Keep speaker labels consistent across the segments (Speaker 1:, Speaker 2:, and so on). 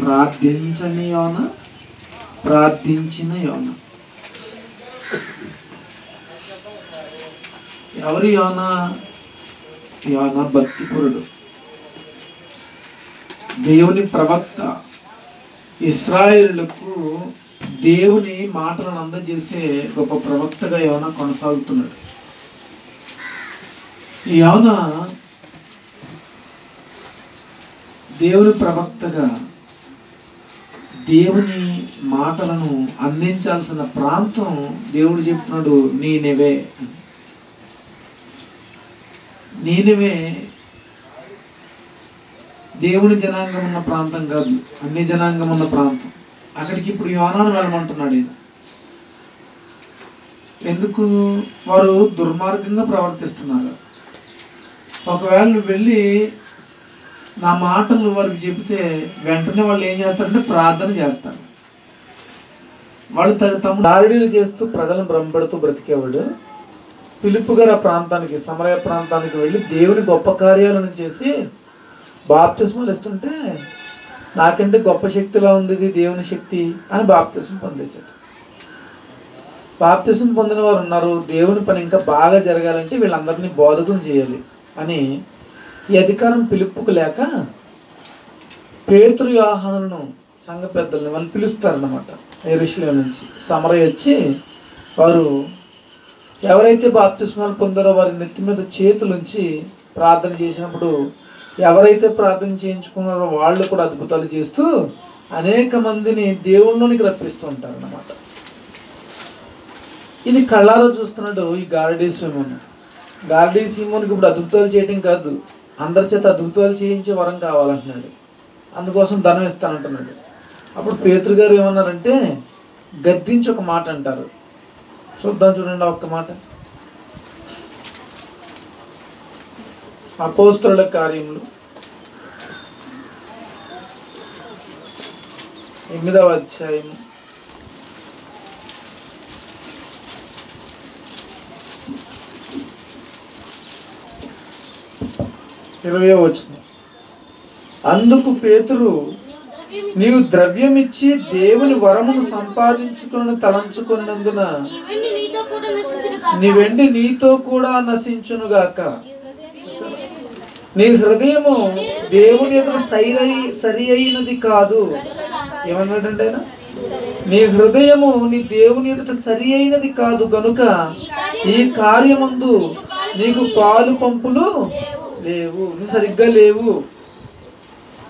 Speaker 1: ప్రార్థించని యోన ప్రార్థించిన యోన. ఎవరి యోన? యోన భక్తిపురుడు. దేవుని ప్రవక్త ఇస్రాయిలకు దేవుని మాటలను అందజేసే గొప్ప ప్రవక్తగా యోన కొనసాగుతున్నాడు. ఈ యోన దేవుని ప్రవక్తగా దేవుని మాటలను అందించాల్సిన ప్రాంతం దేవుడు చెప్తున్నాడు నేనివే. నేనివే దేవుని జనాంగం ఉన్న ప్రాంతం కాదు అన్ని జనాంగం ఉన్న ప్రాంతం. అక్కడికి ఇప్పుడు యోనాను వెళ్ళమంటున్నాడు ఈయన. ఎందుకు? వారు దుర్మార్గంగా ప్రవర్తిస్తున్నారు. ఒకవేళ వెళ్ళి నా మాటలు వారికి చెబితే వెంటనే వాళ్ళు ఏం చేస్తారంటే ప్రార్థన చేస్తారు. వాళ్ళు తమ తమ దారిడీలు చేస్తూ ప్రజలను భ్రమపెడుతూ బ్రతికేవాడు. పిలుపుగర ఆ ప్రాంతానికి సమరయ ప్రాంతానికి వెళ్ళి దేవుని గొప్ప కార్యాలను చేసి బాప్తిస్మలు ఇస్తుంటే నాకంటే గొప్ప శక్తిలా ఉంది ఇది దేవుని శక్తి అని బాప్తిసం పొందేశాడు. బాప్తిసం పొందిన వారు ఉన్నారు దేవుని పని ఇంకా బాగా జరగాలంటే వీళ్ళందరినీ బోధకం చేయాలి అని ఈ అధికారం పిలుపుకు లేక పేతురు వ్యూహాలను సంఘ పెద్దల్ని వాళ్ళు పిలుస్తారన్నమాట. ఎరుషులో నుంచి సమరయ్య వచ్చి వారు ఎవరైతే బాప్తిస్మాలు పొందారో వారి నెత్తి మీద చేతులుంచి ప్రార్థన చేసినప్పుడు ఎవరైతే ప్రార్థన చేయించుకున్నారో వాళ్ళు కూడా అద్భుతాలు చేస్తూ అనేక మందిని దేవుళ్ళలోనికి రప్పిస్తూ ఉంటారు అన్నమాట ఇది కళ్ళారా చూస్తున్నాడు ఈ గారడీ సీమోన్. గారడీ సీమోన్కి ఇప్పుడు అద్భుతాలు చేయటం కాదు. అందరి చేత అద్భుతాలు చేయించే వరం కావాలంటున్నాడు. అందుకోసం ధనం ఇస్తానంటున్నాడు. అప్పుడు పేతురు గారు ఏమన్నారంటే గద్దించి ఒక మాట అంటారు. చూద్దాం చూడండి ఒక్క మాట. అపోస్తుల కార్యములు. ఎనిమిదవ అధ్యాయము. ఇరవై వచ్చిన అందుకు పేతురు నీవు ద్రవ్యమిచ్చి దేవుని వరమును సంపాదించుకుని తలంచుకున్నందున
Speaker 2: నీతో కూడా
Speaker 1: నీ వెండి నీతో కూడా నశించునుగాక నీ హృదయము దేవుని యొక్క సరి సరి అయినది కాదు. ఏమన్నాడంటే ఆయన? నీ హృదయము నీ దేవుని ఎదుట సరి అయినది కాదు గనుక ఈ కార్యమందు నీకు పాలు పంపులు లేవు నువ్వు సరిగ్గా లేవు.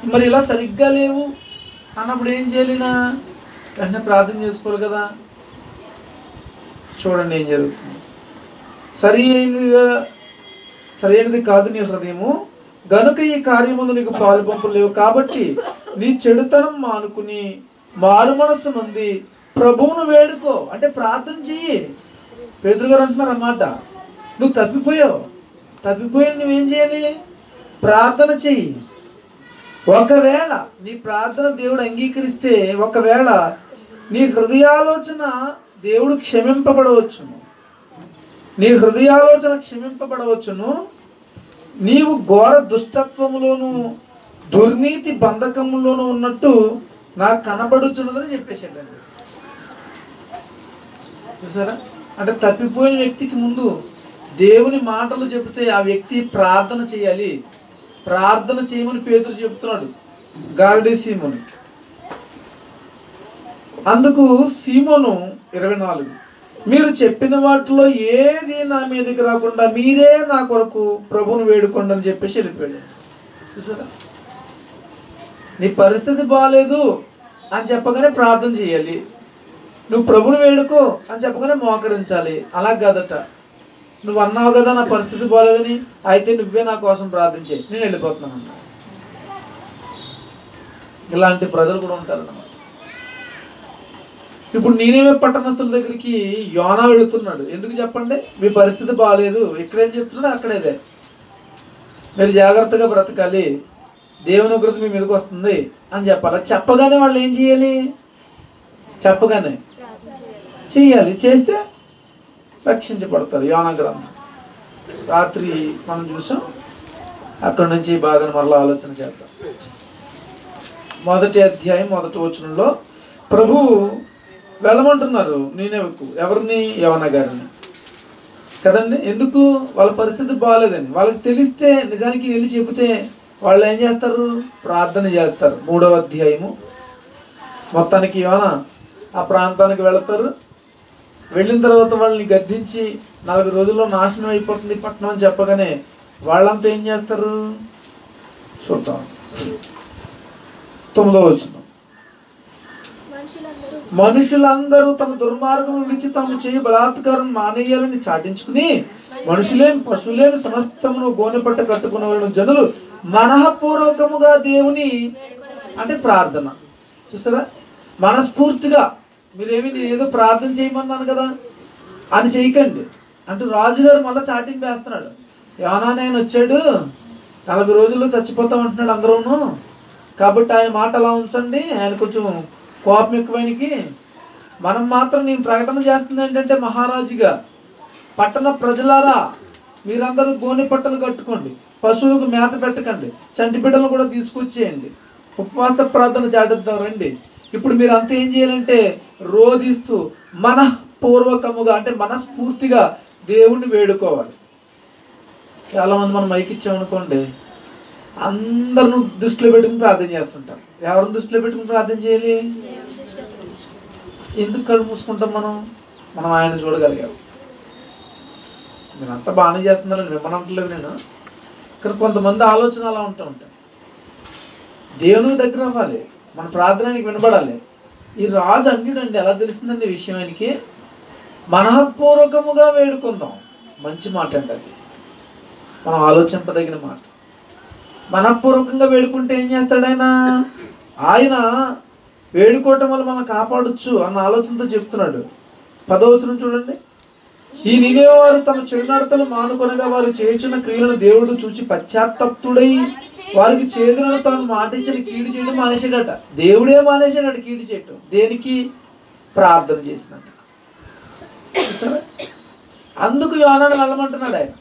Speaker 1: మరి ఇలా సరిగ్గా లేవు అన్నప్పుడు ఏం చేయాలినా వెంటనే ప్రార్థన చేసుకోవాలి కదా. చూడండి ఏం జరుగుతుంది. సరి అయినదిగా సరైనది కాదు నీ హృదయము. గనుక ఈ కార్యముందు నీకు పాలు లేవు కాబట్టి నీ చెడుతనం మానుకుని మారు మనస్సు నుండి ప్రభువును వేడుకో. అంటే ప్రార్థన చెయ్యి. పేదరు గారు అంటున్నారు అన్నమాట. నువ్వు తప్పిపోయావు. తప్పిపోయి నువ్వేం చేయాలి? ప్రార్థన చెయ్యి. ఒకవేళ నీ ప్రార్థన దేవుడు అంగీకరిస్తే ఒకవేళ నీ హృదయాలోచన దేవుడు క్షమింపబడవచ్చును. నీ హృదయాలోచన క్షమింపబడవచ్చును. నీవు ఘోర దుష్టత్వములోను దుర్నీతి బంధకంలోనూ ఉన్నట్టు నాకు కనబడుచున్నదని చెప్పేసాడండి చూసారా? అంటే తప్పిపోయిన వ్యక్తికి ముందు దేవుని మాటలు చెబితే ఆ వ్యక్తి ప్రార్థన చేయాలి. ప్రార్థన చేయమని పేతులు చెబుతున్నాడు. గార్డీ సీమోనికి అందుకు సీమోను ఇరవై నాలుగు. మీరు చెప్పిన వాటిలో ఏది నా మీదకి రాకుండా మీరే నా కొరకు ప్రభును వేడుకోండి అని చెప్పేసి వెళ్ళిపోయాడు. చూసారా? నీ పరిస్థితి బాగాలేదు అని చెప్పగానే ప్రార్థన చేయాలి. నువ్వు ప్రభుని వేడుకో అని చెప్పగానే మోకరించాలి. అలా కాదట. నువ్వు అన్నావు కదా నా పరిస్థితి బాగాలేదని అయితే నువ్వే నా కోసం ప్రార్థించే. నేను వెళ్ళిపోతున్నాను అన్నా ఇలాంటి ప్రజలు కూడా ఉంటారన్నమాట. ఇప్పుడు నేనేమే పట్టణస్తుల దగ్గరికి యోనా వెళుతున్నాడు. ఎందుకు చెప్పండి? మీ పరిస్థితి బాగాలేదు ఇక్కడేం చెప్తున్నాడు? అక్కడేదే. మీరు జాగ్రత్తగా బ్రతకాలి. దేవుని ఉగ్రత మీ మీదకి వస్తుంది అని చెప్పాలి. చెప్పగానే వాళ్ళు ఏం చేయాలి? చెప్పగానే. చేయాలి. చేస్తే రక్షించబడతారు. యోన గ్రంథం రాత్రి మనం చూసాం అక్కడి నుంచి బాగా మరలా ఆలోచన చేద్దాం. మొదటి అధ్యాయం మొదటి వచనంలో ప్రభు వెళ్ళమంటున్నారు నేనేవకు ఎవరిని? యవన గారిని. కదండి ఎందుకు? వాళ్ళ పరిస్థితి బాగాలేదండి వాళ్ళకి తెలిస్తే నిజానికి వెళ్ళి చెబితే వాళ్ళు ఏం చేస్తారు? ప్రార్థన చేస్తారు. మూడవ అధ్యాయము. మొత్తానికి యోన ఆ ప్రాంతానికి వెళతారు. వెళ్ళిన తర్వాత వాళ్ళని గద్దించి నలభై రోజుల్లో నాశనం అయిపోతుంది పట్టణం అని చెప్పగానే వాళ్ళంతా ఏం చేస్తారు? చూద్దాం. తొమ్మిదో వచ్చిన
Speaker 3: మనుషులందరూ
Speaker 1: తమ దుర్మార్గం విడిచి తాము చేయి బలాత్కారం మానేయాలని చాటించుకుని మనుషులేం పశువులేం సమస్తమును గోనెపట్ట కట్టుకున్న జనులు మనఃపూర్వకముగా దేవుని అంటే ప్రార్థన. చూసారా? మనస్ఫూర్తిగా మీరేమి నేను ఏదో ప్రార్థన చేయమన్నాను కదా? అని చేయకండి. అంటూ రాజుగారు మళ్ళీ చాటింగ్ వేస్తున్నాడు. ఏమన్నా నేను వచ్చాడు. నలభై రోజుల్లో చచ్చిపోతాం అంటున్నాడు అందరూను. కాబట్టి ఆయన మాట అలా ఉంచండి. ఆయన కొంచెం కోపం ఎక్కువైనకి. మనం మాత్రం నేను ప్రకటన చేస్తుంది ఏంటంటే మహారాజుగా పట్టణ ప్రజలారా మీరందరూ గోని పట్టలు కట్టుకోండి. పశువులకు మేత పెట్టకండి. చంటి బిడ్డలు కూడా తీసుకొచ్చేయండి. ఉపవాస ప్రార్థన చేద్దాం రండి. ఇప్పుడు మీరు అంత ఏం చేయాలంటే రోధిస్తూ మనఃపూర్వకముగా అంటే మనస్ఫూర్తిగా దేవుణ్ణి వేడుకోవాలి. చాలామంది మనం మైక్ ఇచ్చామనుకోండి అందరిని దృష్టిలో పెట్టుకుని ప్రార్థన చేస్తుంటారు ఎవరిని దృష్టిలో పెట్టుకుని ప్రార్థన చేయాలి? ఎందుకు కళ్ళు మూసుకుంటాం మనం? మనం ఆయన చూడగలిగాము నేను అంతా బాగానే చేస్తున్నాను మిమ్మల్ని అంటలేదు నేను. కానీ కొంతమంది ఆలోచన అలా ఉంటూ ఉంటాను దేవుని దగ్గర అవ్వాలి. మన ప్రార్థనకి వినబడాలి. ఈ రాజు అన్యుడండి ఎలా తెలిసిందండి ఈ విషయం ఆయనకి? మనఃపూర్వకముగా వేడుకుందాం. మంచి మాట అండి అది. మనం ఆలోచింపదగిన మాట. మనఃపూర్వకంగా వేడుకుంటే ఏం చేస్తాడు ఆయన? ఆయన వేడుకోవటం వల్ల మనం కాపాడొచ్చు అన్న ఆలోచనతో చెప్తున్నాడు. పదవచనం చూడండి. ఈ నినేవారు తమ చెడునడతలు మానుకొనగా వారు చేసిన క్రియలను దేవుడు చూసి పశ్చాత్తప్తుడై వారికి చేతులను తాను మాటించిన కీడు చేయడం మానేసాడట దేవుడే మానేసాడట కీడు చేయటం. దేనికి? ప్రార్థన చేసినట్టు అందుకు యోనాను వెళ్ళమంటున్నాడు ఆయన.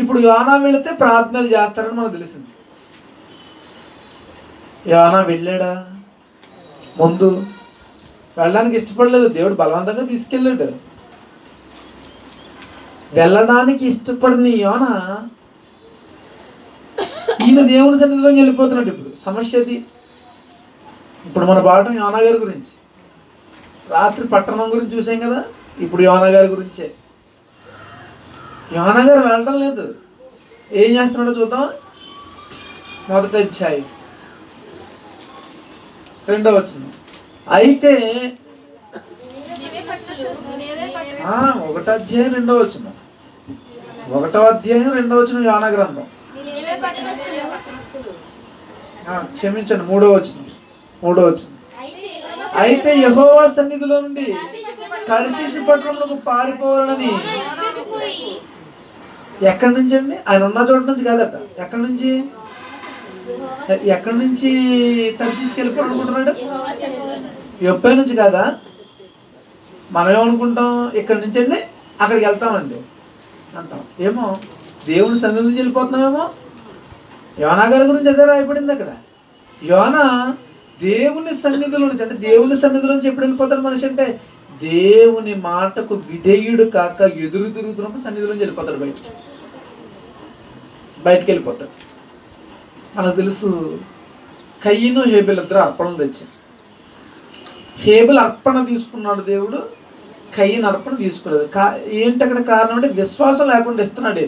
Speaker 1: ఇప్పుడు యోనా వెళితే ప్రార్థనలు చేస్తారని మనకు తెలిసింది. యోనా వెళ్ళాడా? ముందు వెళ్ళడానికి ఇష్టపడలేదు. దేవుడు బలవంతంగా తీసుకెళ్ళాడు. వెళ్ళడానికి ఇష్టపడిన యోన ఈయన దేవుని సన్నిధిలోకి వెళ్ళిపోతున్నాడు ఇప్పుడు. సమస్య అది. ఇప్పుడు మన పాఠం యోనా గారి గురించి. రాత్రి పట్టణం గురించి చూసాం కదా? ఇప్పుడు యోనా గారి గురించే. యోనా గారు వెళ్ళడం లేదు. ఏం చేస్తున్నాడో చూద్దాం. మొదట అధ్యాయం. రెండవ వచ్చింది అయితే ఒకటో అధ్యాయం రెండవ వచ్చిన ఒకటో అధ్యాయం రెండవ వచ్చిన యోనా గ్రంథం. క్షమించండి మూడో వచ్చిన మూడో వచ్చిన అయితే యహోవా సన్నిధిలో నుండి కరిశిషి పట్టణంలో పారిపోవాలని. ఎక్కడి నుంచి అండి? ఆయన ఉన్న చోట నుంచి కాదట. ఎక్కడి నుంచి? ఎక్కడి నుంచి టీస్కి వెళ్ళిపోవడం అనుకుంటున్నాడు? ఎప్పటి నుంచి కాదా? మనం ఏమనుకుంటాం? ఇక్కడి నుంచి అండి? అక్కడికి వెళ్తామండి. అంటాం. ఏమో దేవుని సన్నిధి నుంచి వెళ్ళిపోతున్నామేమో? యోనా గారి గురించి అదే రాయబడింది అక్కడ. యోన దేవుని సన్నిధిలో నుంచి అంటే దేవుని సన్నిధిలో నుంచి ఎప్పుడు వెళ్ళిపోతాడు మనిషి అంటే దేవుని మాటకు విధేయుడు కాక ఎదురు తిరుగుతున్నప్పుడు సన్నిధిలో నుంచి వెళ్ళిపోతాడు బయట బయటికి వెళ్ళిపోతాడు. మనకు తెలుసు కయ్యను హేబెల్ ఇద్దరు అర్పణలు తెచ్చారు. హేబెల్ అర్పణ తీసుకున్నాడు దేవుడు. కయ్యి నడపడం తీసుకోలేదు కా ఏంటి అక్కడ కారణం అంటే విశ్వాసం లేకుండా ఇస్తున్నాడు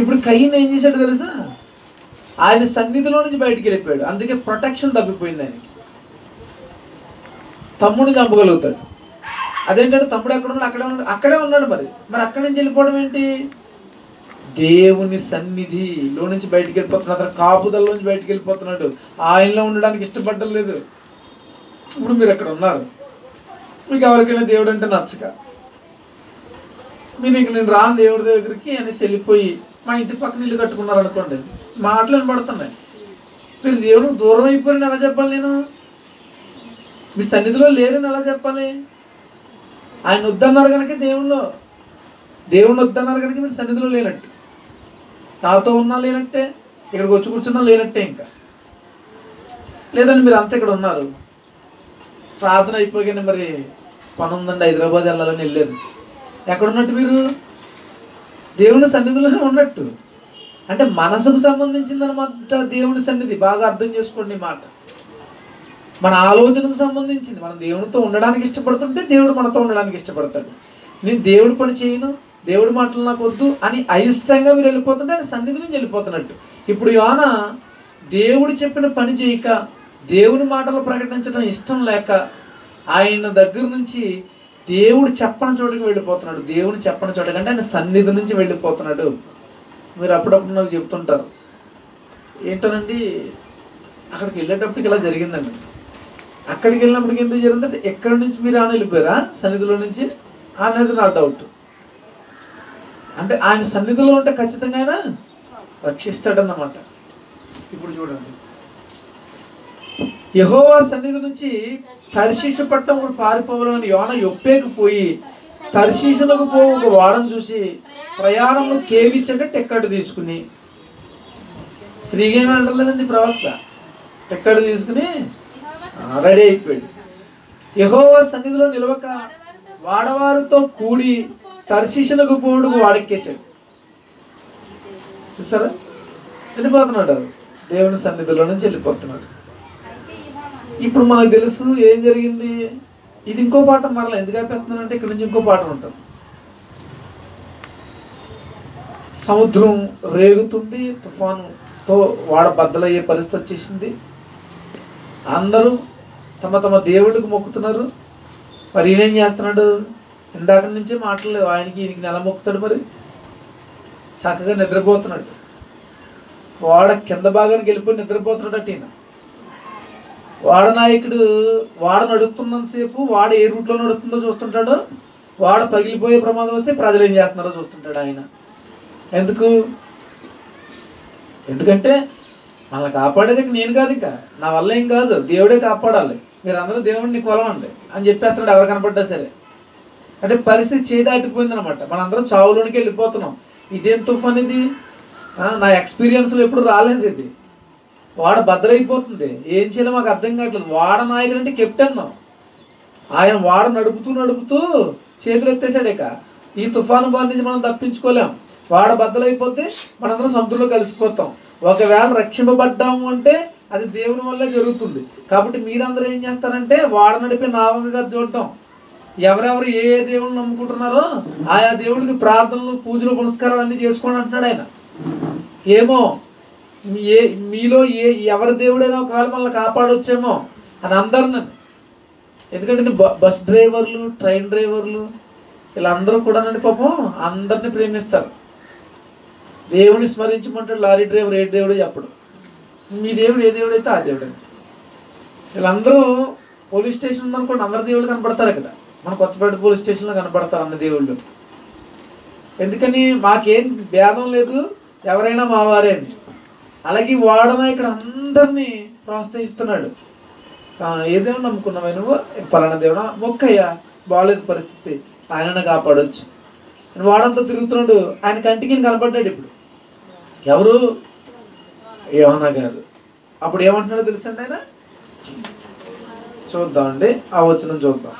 Speaker 1: ఇప్పుడు కయ్యను ఏం చేశాడు తెలుసా? ఆయన సన్నిధిలో నుంచి బయటికి వెళ్ళిపోయాడు. అందుకే ప్రొటెక్షన్ తప్పిపోయింది ఆయనకి. తమ్ముడు చంపగలుగుతాడు. అదేంటంటే తమ్ముడు ఎక్కడ ఉన్నాడు? అక్కడే ఉన్నాడు. అక్కడే ఉన్నాడు మరి. మరి అక్కడి నుంచి వెళ్ళిపోవడం ఏంటి? దేవుని సన్నిధిలో నుంచి బయటికి వెళ్ళిపోతున్నాడు. అతను కాపుదల నుంచి బయటికి వెళ్ళిపోతున్నాడు. ఆయనలో ఉండడానికి ఇష్టపడటం లేదు. ఇప్పుడు మీరు అక్కడ ఉన్నారు? మీకు ఎవరికైనా దేవుడు అంటే నచ్చక. మీరు ఇంక నేను రాను దేవుడి దగ్గరికి అనేసి వెళ్ళిపోయి మా ఇంటి పక్కన ఇల్లు కట్టుకున్నారు అనుకోండి మాటలు వినబడుతున్నాయి. మీరు దేవుడు దూరం అయిపోయిన ఎలా చెప్పాలి నేను? మీ సన్నిధిలో లేరని ఎలా చెప్పాలి? ఆయన వద్దన్నారు కనుక దేవుళ్ళు దేవుని వద్దన్నారు కనుక మీరు సన్నిధిలో లేనట్టు. నాతో ఉన్నా లేనట్టే ఇక్కడికి వచ్చి కూర్చున్నా లేనట్టే ఇంకా. లేదండి మీరు అంతా ఇక్కడ ఉన్నారు. ప్రార్థన అయిపోగానే మరి పని ఉందండి హైదరాబాద్ వెళ్ళాలని వెళ్ళారు ఎక్కడున్నట్టు మీరు? దేవుని సన్నిధిలోనే ఉన్నట్టు. అంటే మనసుకు సంబంధించిందనమాట దేవుని సన్నిధి. బాగా అర్థం చేసుకోండి మాట. మన ఆలోచనకు సంబంధించింది. మనం దేవునితో ఉండడానికి ఇష్టపడుతుంటే దేవుడు మనతో ఉండడానికి ఇష్టపడతాడు. నేను దేవుడు పని చేయను దేవుడి మాటలు నాకు వద్దు అని అయిష్టంగా మీరు వెళ్ళిపోతుంటే ఆయన సన్నిధి నుంచి వెళ్ళిపోతున్నట్టు. ఇప్పుడు యోన దేవుడు చెప్పిన పని చేయక దేవుని మాటలు ప్రకటించడం ఇష్టం లేక ఆయన దగ్గర నుంచి దేవుడు చెప్పని చోటుకి వెళ్ళిపోతున్నాడు. దేవుని చెప్పని చోట కంటే ఆయన సన్నిధి నుంచి వెళ్ళిపోతున్నాడు. మీరు అప్పుడప్పుడు నాకు చెప్తుంటారు. ఏంటోనండి? అక్కడికి వెళ్ళేటప్పటికి ఇలా జరిగిందండి. అక్కడికి వెళ్ళినప్పటికి ఎందుకు జరిగిందంటే ఎక్కడి నుంచి మీరు ఆయన వెళ్ళిపోయారా? సన్నిధిలో నుంచి? అనేది నా డౌట్ అంటే ఆయన సన్నిధిలో ఉంటే ఖచ్చితంగా ఆయన రక్షిస్తాడన్నమాట. ఇప్పుడు చూడండి. యహోవా సన్నిధి నుంచి తర్శీష పట్టం పారిపోవాలని యోన ఎప్పేకి పోయి తర్శీషులకు పో ఒక వారం చూసి ప్రయాణంలో కేవిచ్చట టెక్కడు తీసుకుని. ఫ్రీగా ఏమి వెళ్ళలేదండి ప్రవక్త. టెక్కడు తీసుకుని రెడీ అయిపోయాడు. యహోవా సన్నిధిలో నిలవక వాడవారితో కూడి తర్శీషులకు పోడుకు వాడెక్కేశాడు. చూసారా? వెళ్ళిపోతున్నాడు. దేవుని సన్నిధిలో నుంచి వెళ్ళిపోతున్నాడు. ఇప్పుడు మనకు తెలుసు ఏం జరిగింది. ఇది ఇంకో పాట మరలా ఎందుకు ఆపేస్తున్నానంటే ఇక్కడ నుంచి ఇంకో పాట ఉంటుంది. సముద్రం రేగుతుంది తుఫానుతో వాడ బద్దలయ్యే పరిస్థితి వచ్చేసింది. అందరూ తమ తమ దేవుడికి మొక్కుతున్నారు. మరి ఈయనేం చేస్తున్నాడు? ఇందాక నుంచే మాట్లాడలేదు. ఆయనకి ఈయనకి నెల మొక్కుతాడు మరి. చక్కగా నిద్రపోతున్నాడు. వాడ కింద భాగానికి వెళ్ళిపోయి అటు ఈయన. వాడ నాయకుడు వాడ నడుస్తున్నంతసేపు వాడ ఏ రూట్లో నడుస్తుందో చూస్తుంటాడో వాడ పగిలిపోయే ప్రమాదం వస్తే ప్రజలు ఏం చేస్తున్నారో చూస్తుంటాడు ఆయన. ఎందుకు? ఎందుకంటే మనల్ని కాపాడేది నేను కాదు ఇక. నా వల్ల ఏం కాదు. దేవుడే కాపాడాలి. మీరు అందరూ దేవుడిని కొలవండి అని చెప్పేస్తాడు ఎవరు కనపడ్డా సరే. అంటే పరిస్థితి చేదాటిపోయింది అనమాట మనందరం చావులోనికి వెళ్ళిపోతున్నాం. ఇదేం తుఫాన్ ఇది? నా ఎక్స్పీరియన్స్లో ఎప్పుడు రాలేదు ఇది. వాడ బద్దలైపోతుంది ఏం చేయాలో మాకు అర్థం కావట్లేదు. వాడ నాయకుడు అంటే కెప్టెన్ ఆయన వాడ నడుపుతూ నడుపుతూ చేతులు ఎత్తేసాడు ఇక. ఈ తుఫాను బారి నుంచి మనం తప్పించుకోలేం. వాడ బద్దలైపోతే మనందరం సముద్రంలో కలిసిపోతాం. ఒకవేళ రక్షింపబడ్డాము అంటే అది దేవుని వల్లే జరుగుతుంది. కాబట్టి మీరందరూ ఏం చేస్తారంటే వాడ నడిపే నావంగా చూడటం. ఎవరెవరు ఏ ఏ దేవుళ్ళు నమ్ముకుంటున్నారో ఆయా దేవుడికి ప్రార్థనలు పూజలు పునస్కారాలు అన్ని చేసుకోండి అంటున్నాడు ఆయన. ఏమో ఏ మీలో ఏ ఎవరి దేవుడైనా ఒకవేళ మనల్ని కాపాడొచ్చేమో అని అందరిని. ఎందుకంటే ఇది బ- బస్ డ్రైవర్లు ట్రైన్ డ్రైవర్లు వీళ్ళందరూ కూడా పాపం అందరిని ప్రేమిస్తారు. దేవుని స్మరించమంటాడు లారీ డ్రైవర్ ఏ దేవుడు చెప్పడు. మీ దేవుడు ఏ దేవుడు అయితే ఆ దేవుడు. వీళ్ళందరూ పోలీస్ స్టేషన్ ఉందనుకోండి అందరు దేవుళ్ళు కనపడతారు ఇక్కడ మన కొత్తపేట పోలీస్ స్టేషన్లో కనపడతారు అన్న దేవుళ్ళు. ఎందుకని మాకేం భేదం లేదు ఎవరైనా మా వారే అని అలాగే ఈ వాడన ఇక్కడ అందరినీ ప్రోత్సహిస్తున్నాడు. ఏదేమో ఏ నమ్ముకున్నావా నువ్వు? పలానా దేవుడా? మొక్కయ్య బాగాలేదు పరిస్థితి. ఆయనను కాపాడొచ్చు. వాడంతా తిరుగుతున్నాడు. ఆయన కంటికి కనపడ్డాడు ఇప్పుడు. ఎవరు? ఏమన్నా గారు. అప్పుడు ఏమంటున్నాడో తెలుసండి ఆయన? చూద్దామండి ఆ వచనం చూద్దాం.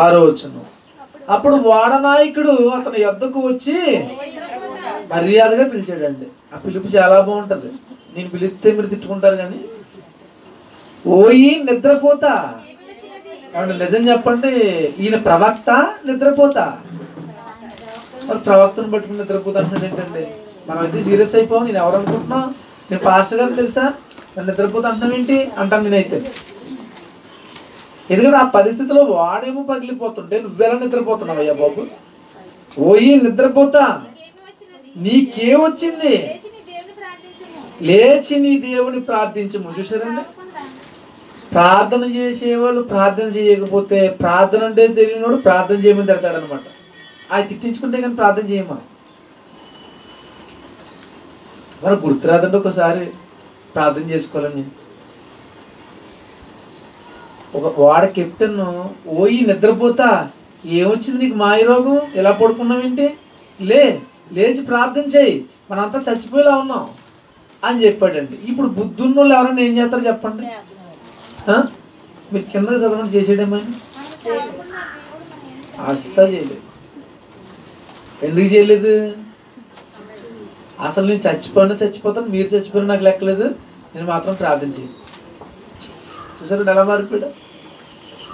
Speaker 1: ఆరో వచనం అప్పుడు వాడనాయకుడు అతని యొద్దకు వచ్చి మర్యాదగా పిలిచాడండి. ఆ పిలుపు చాలా బాగుంటుంది. నేను పిలిస్తే మీరు తిట్టుకుంటారు కానీ. ఓయి నిద్రపోతా. ఏమండి నిజం చెప్పండి. ఈయన ప్రవక్త నిద్రపోతా. మరి ప్రవక్తను పట్టుకుని నిద్రపోతా అంటున్నాడు ఏంటండి? మనం అయితే సీరియస్ అయిపోవాలి నేను ఎవరు అనుకుంటున్నా? నేను పాస్టర్ గారు తెలుసా? నన్ను నిద్రపోతా అంటున్నాం ఏంటి? అంటాను నేనైతే. ఎందుకంటే ఆ పరిస్థితిలో వాడేమో పగిలిపోతుంటే నువ్వెలా నిద్రపోతున్నావు అయ్యా బాబు? ఓయి నిద్రపోతా. నీకేం వచ్చింది లేచి నీ దేవుని ప్రార్థించము. చూసారండి ప్రార్థన చేసేవాళ్ళు ప్రార్థన చేయకపోతే ప్రార్థన అంటే తెలియనివాడు ప్రార్థన చేయమని తిడతాడనమాట. అది తిట్టించుకుంటే కానీ ప్రార్థన చేయమని మనకు గుర్తురాదండి ఒకసారి ప్రార్థన చేసుకోవాలని. ఒక వాడ కెప్టెన్ ఓయి నిద్రపోతా? ఏమొచ్చింది నీకు మాయ రోగం? ఎలా పడుకున్నావేంటి? లే లేచి ప్రార్థన చేయి. మనంతా చచ్చిపోయేలా ఉన్నాం అని చెప్పాడండి. ఇప్పుడు బుద్ధున్న వాళ్ళు ఎవరైనా ఏం చేస్తారు చెప్పండి? మీరు కింద చదవండి చేసేయడమని అస్సలు చేయలేదు. ఎందుకు చేయలేదు? అసలు నేను చచ్చిపోయినా చచ్చిపోతాను మీరు చచ్చిపోయినా నాకు లెక్కలేదు నేను మాత్రం ప్రార్థన చేయను చూసారు ఎలా మారిపోయాడు?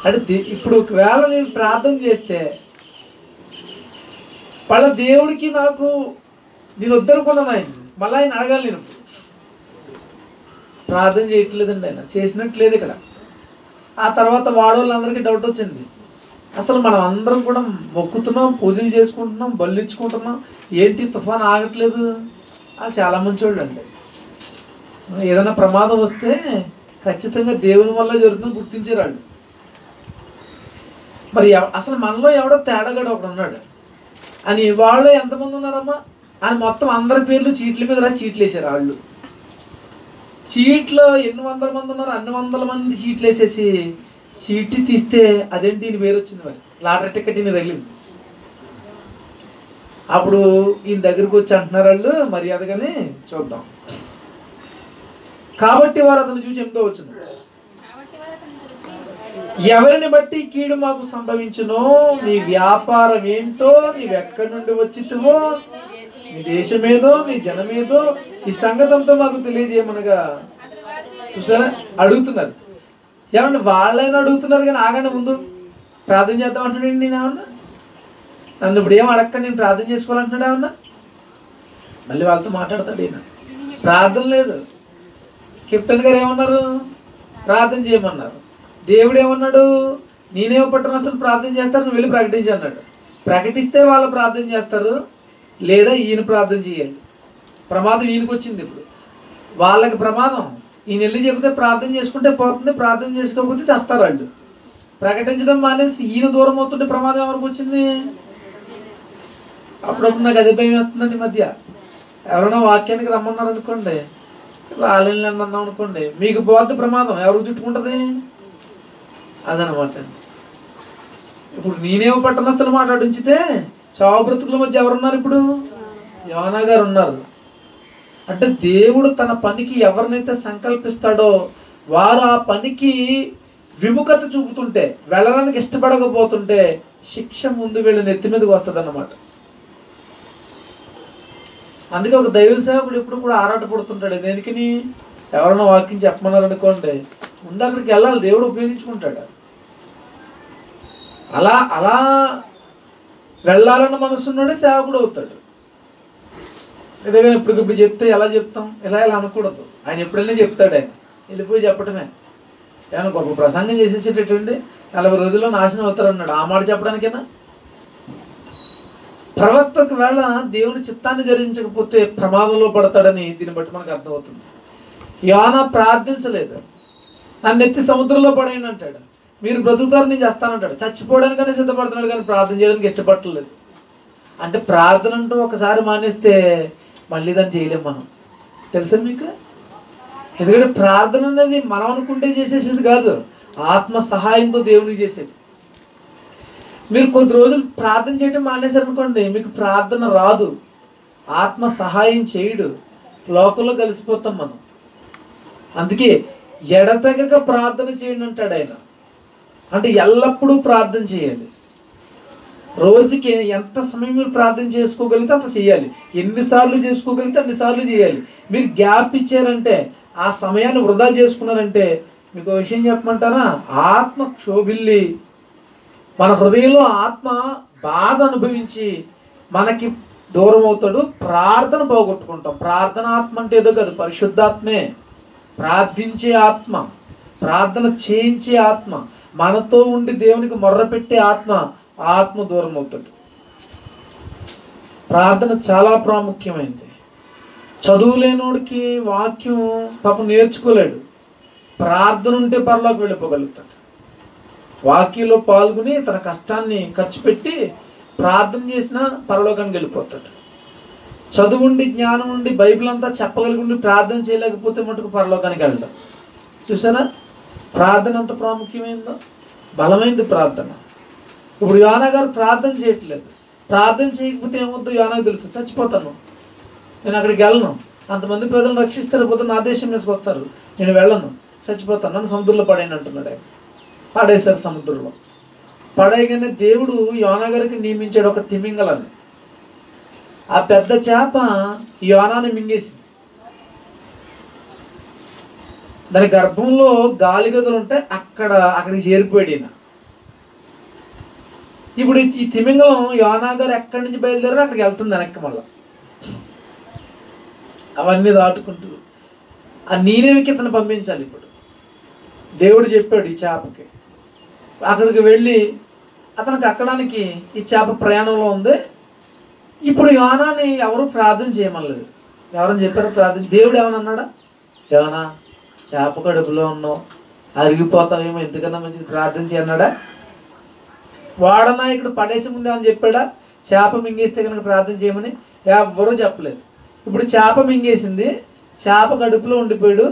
Speaker 1: అంటే ఇప్పుడు ఒకవేళ నేను ప్రార్థన చేస్తే వాళ్ళ దేవుడికి నాకు నేను వద్దనుకున్నాను ఆయన. మళ్ళీ ఆయన అడగాలి నేను. ప్రార్థన చేయట్లేదండి ఆయన. చేసినట్లేదు ఇక్కడ. ఆ తర్వాత వాడవాళ్ళందరికీ డౌట్ వచ్చింది. అసలు మనం అందరం కూడా మొక్కుతున్నాం పూజలు చేసుకుంటున్నాం బళ్ళు ఇచ్చుకుంటున్నాం ఏంటి తుఫాన్ ఆగట్లేదు? అది చాలా మంచోళ్ళు అండి ఏదైనా ప్రమాదం వస్తే ఖచ్చితంగా దేవుని వల్ల జరుగుతుందని గుర్తించారు వాళ్ళు. మరి ఎవ- అసలు మనలో ఎవడో తేడాగాడు ఒకడు ఉన్నాడు. అని వాళ్ళు ఎంతమంది ఉన్నారమ్మా? అని మొత్తం అందరి పేర్లు చీట్ల మీద రాసి చీట్లు వేసారు వాళ్ళు. చీట్లో ఎన్ని వందల మంది ఉన్నారు అన్ని వందల మంది చీట్లు వేసేసి చీటి తీస్తే అదేంటి ఈయన పేరు వచ్చింది మరి? లాటరీ టికెట్ ఈయన తగిలింది. అప్పుడు ఈయన దగ్గరికి వచ్చి అంటున్నారు వాళ్ళు మర్యాదగానే చూద్దాం. కాబట్టి వారు అతను చూసి ఎంతో వచ్చింది ఎవరిని బట్టి కీడు మాకు సంభవించునో? నీ వ్యాపారం ఏంటో నీవెక్కడి నుండి వచ్చితువో నీ దేశమేదో నీ జనమేదో ఈ సంగతంతో మాకు తెలియజేయమనగా చూసారా? అడుగుతున్నారు. ఏమన్నా వాళ్ళైనా అడుగుతున్నారు కానీ ఆగండి ముందు. ప్రార్థన చేద్దాం అంటున్నాడు నేను ఏమన్నా? నన్ను ఇప్పుడు ఏం అడక్క నేను ప్రార్థన చేసుకోవాలంటున్నాడు ఏమన్నా? మళ్ళీ వాళ్ళతో మాట్లాడతాడు ఈయన. ప్రార్థన లేదు. కెప్టెన్ గారు ఏమన్నారు? ప్రార్థన చేయమన్నారు. దేవుడు ఏమన్నాడు నేనేమో పట్టణస్తులు ప్రార్థన చేస్తారు నువ్వు వెళ్ళి ప్రకటించి అన్నాడు. ప్రకటిస్తే వాళ్ళు ప్రార్థన చేస్తారు లేదా ఈయన ప్రార్థన చేయాలి. ప్రమాదం ఈయనకు వచ్చింది ఇప్పుడు. వాళ్ళకి ప్రమాదం. ఈయన వెళ్ళి చెబితే ప్రార్థన చేసుకుంటే పోతుంది ప్రార్థన చేసుకోకపోతే చేస్తారు వాళ్ళు. ప్రకటించడం మానేసి ఈయన దూరం అవుతుంటే ప్రమాదం ఎవరికి వచ్చింది? అప్పుడప్పుడు నాకు అదే భయం వేస్తుందండి మధ్య. ఎవరైనా వాక్యానికి రమ్మన్నారు అనుకోండి రాలేని అన్నాం అనుకోండి మీకు పోద్ది ప్రమాదం. ఎవరికి చుట్టుకుంటుంది? అదనమాట. ఇప్పుడు నేనేమో పట్టణస్థలు మాట్లాడించితే చావు బ్రతుకుల మధ్య ఎవరున్నారు ఇప్పుడు? యోనా గారు ఉన్నారు. అంటే దేవుడు తన పనికి ఎవరినైతే సంకల్పిస్తాడో వారు ఆ పనికి విముఖత చూపుతుంటే వెళ్ళడానికి ఇష్టపడకపోతుంటే శిక్ష ముందు వీళ్ళ నెత్తి మీదకి వస్తుంది అన్నమాట అందుకే ఒక దైవ సేవకుడు ఎప్పుడు కూడా ఆరాటపడుతుంటాడు దేనికని? ఎవరైనా వాక్యం చెప్పమన్నారు అనుకోండి ముందు అక్కడికి వెళ్ళాలి దేవుడు ఉపయోగించుకుంటాడు. అలా అలా వెళ్ళాలన్న మనసున్నాడే సేవకుడు అవుతాడు. ఏదైనా ఇప్పటికిప్పుడు ఇప్పుడు చెప్తే ఎలా చెప్తాం? ఇలా ఇలా అనకూడదు. ఆయన ఎప్పుడైనా చెప్తాడు ఆయన. వెళ్ళిపోయి చెప్పటమే. ఏమైనా గొప్ప ప్రసంగం చేసేసేటటువంటి నలభై రోజుల్లో నాశనం అవుతారన్నాడు. ఆ మాట చెప్పడానికేనా? ప్రవక్తకు వేళ దేవుని చిత్తాన్ని జరించకపోతే ప్రమాదంలో పడతాడని దీన్ని బట్టి మనకు అర్థమవుతుంది. యోనా ప్రార్థించలేదు. నన్ను ఎత్తి సముద్రంలో పడేయండి అంటాడు. మీరు బ్రతుకుతారు నేను చేస్తానంటాడు. చచ్చిపోవడానికనే సిద్ధపడుతున్నాడు కానీ ప్రార్థన చేయడానికి ఇష్టపడలేదు అంటే ప్రార్థన అంటూ ఒకసారి మానేస్తే మళ్ళీ దాన్ని చేయలేం మనం. తెలుసా మీకు? ఎందుకంటే ప్రార్థన అనేది మనం అనుకుంటే చేసేసేది కాదు. ఆత్మ సహాయంతో దేవునికి చేసేది. మీరు కొద్ది రోజులు ప్రార్థన చేయటం మానేసారు అనుకోండి మీకు ప్రార్థన రాదు. ఆత్మ సహాయం చేయడు. లోకంలో కలిసిపోతాం మనం. అందుకే ఎడతెగక ప్రార్థన చేయండి అంటాడు ఆయన. అంటే ఎల్లప్పుడూ ప్రార్థన చేయాలి. రోజుకి ఎంత సమయం మీరు ప్రార్థన చేసుకోగలిగితే అంత చేయాలి. ఎన్నిసార్లు చేసుకోగలిగితే అన్నిసార్లు చేయాలి. మీరు గ్యాప్ ఇచ్చారంటే ఆ సమయాన్ని వృధా చేసుకున్నారంటే మీకు విషయం చెప్పమంటారా ఆత్మ క్షోభిల్లి మన హృదయంలో ఆత్మ బాధ అనుభవించి మనకి దూరం అవుతాడు. ప్రార్థన పోగొట్టుకుంటాం. ప్రార్థన ఆత్మ అంటే ఏదో కాదు పరిశుద్ధాత్మే. ప్రార్థించే ఆత్మ ప్రార్థన చేయించే ఆత్మ. మనతో ఉండి దేవునికి మొర్ర పెట్టే ఆత్మ ఆత్మ దూరం అవుతాడు ప్రార్థన చాలా ప్రాముఖ్యమైంది. చదువు లేనోడికి వాక్యం పాపం నేర్చుకోలేడు. ప్రార్థన ఉంటే పరలోకి వెళ్ళిపోగలుగుతాడు. వాక్యంలో పాల్గొని తన కష్టాన్ని ఖర్చు పెట్టి ప్రార్థన చేసినా పరలోకానికి వెళ్ళిపోతాడు. చదువు ఉండి జ్ఞానం ఉండి బైబిల్ అంతా చెప్పగలిగి ఉండి ప్రార్థన చేయలేకపోతే మటుకు పరలోకానికి వెళ్తాం చూసారా? ప్రార్థన ఎంత ప్రాముఖ్యమైందో? బలమైంది ప్రార్థన. ఇప్పుడు యోనా గారు ప్రార్థన చేయట్లేదు. ప్రార్థన చేయకపోతే ఏమవుద్దో యోనాకు తెలుసు. చచ్చిపోతాను. నేను అక్కడికి వెళ్ళను. అంతమంది ప్రజలను రక్షిస్తారు పోతే నా దేశం మీదకి వస్తారు. నేను వెళ్ళను. చచ్చిపోతాను. నన్ను సముద్రంలో పడేయను అంటున్నాడు ఆయన. పడేశారు సముద్రంలో. పడేయగానే దేవుడు యోనా గారికి నియమించాడు ఒక తిమింగలని ఆ పెద్ద చేప యోనాని మింగేసింది. దాని గర్భంలో గాలి గదులు ఉంటే అక్కడ అక్కడికి చేరిపోయాడు ఈయన. ఇప్పుడు ఈ- తిమింగలం యోనా గారు ఎక్కడి నుంచి బయలుదేరారో అక్కడికి వెళ్తుంది వెనక్కి మళ్ళీ. అవన్నీ దాటుకుంటూ. ఆ నీరేవికి ఇతను పంపించాలి ఇప్పుడు. దేవుడు చెప్పాడు ఈ చేపకి. అక్కడికి వెళ్ళి అతనికి అక్కడానికి ఈ చేప ప్రయాణంలో ఉంది. ఇప్పుడు యోనాని ఎవరు ప్రార్థన చేయమనలేదు. ఎవరని చెప్పారు ప్రార్థన దేవుడు ఏమని అన్నాడా? యోనా చేప కడుపులో ఉన్నావు. అరిగిపోతావేమో ఎందుకన్నా మంచిది? ప్రార్థన చేయన్నాడా వాడనాయకుడు పడేసి ఉండేమని చెప్పాడా? చేప మింగేస్తే కనుక ప్రార్థన చేయమని ఎవ్వరూ చెప్పలేదు. ఇప్పుడు చేప మింగేసింది చేప కడుపులో ఉండిపోయాడు.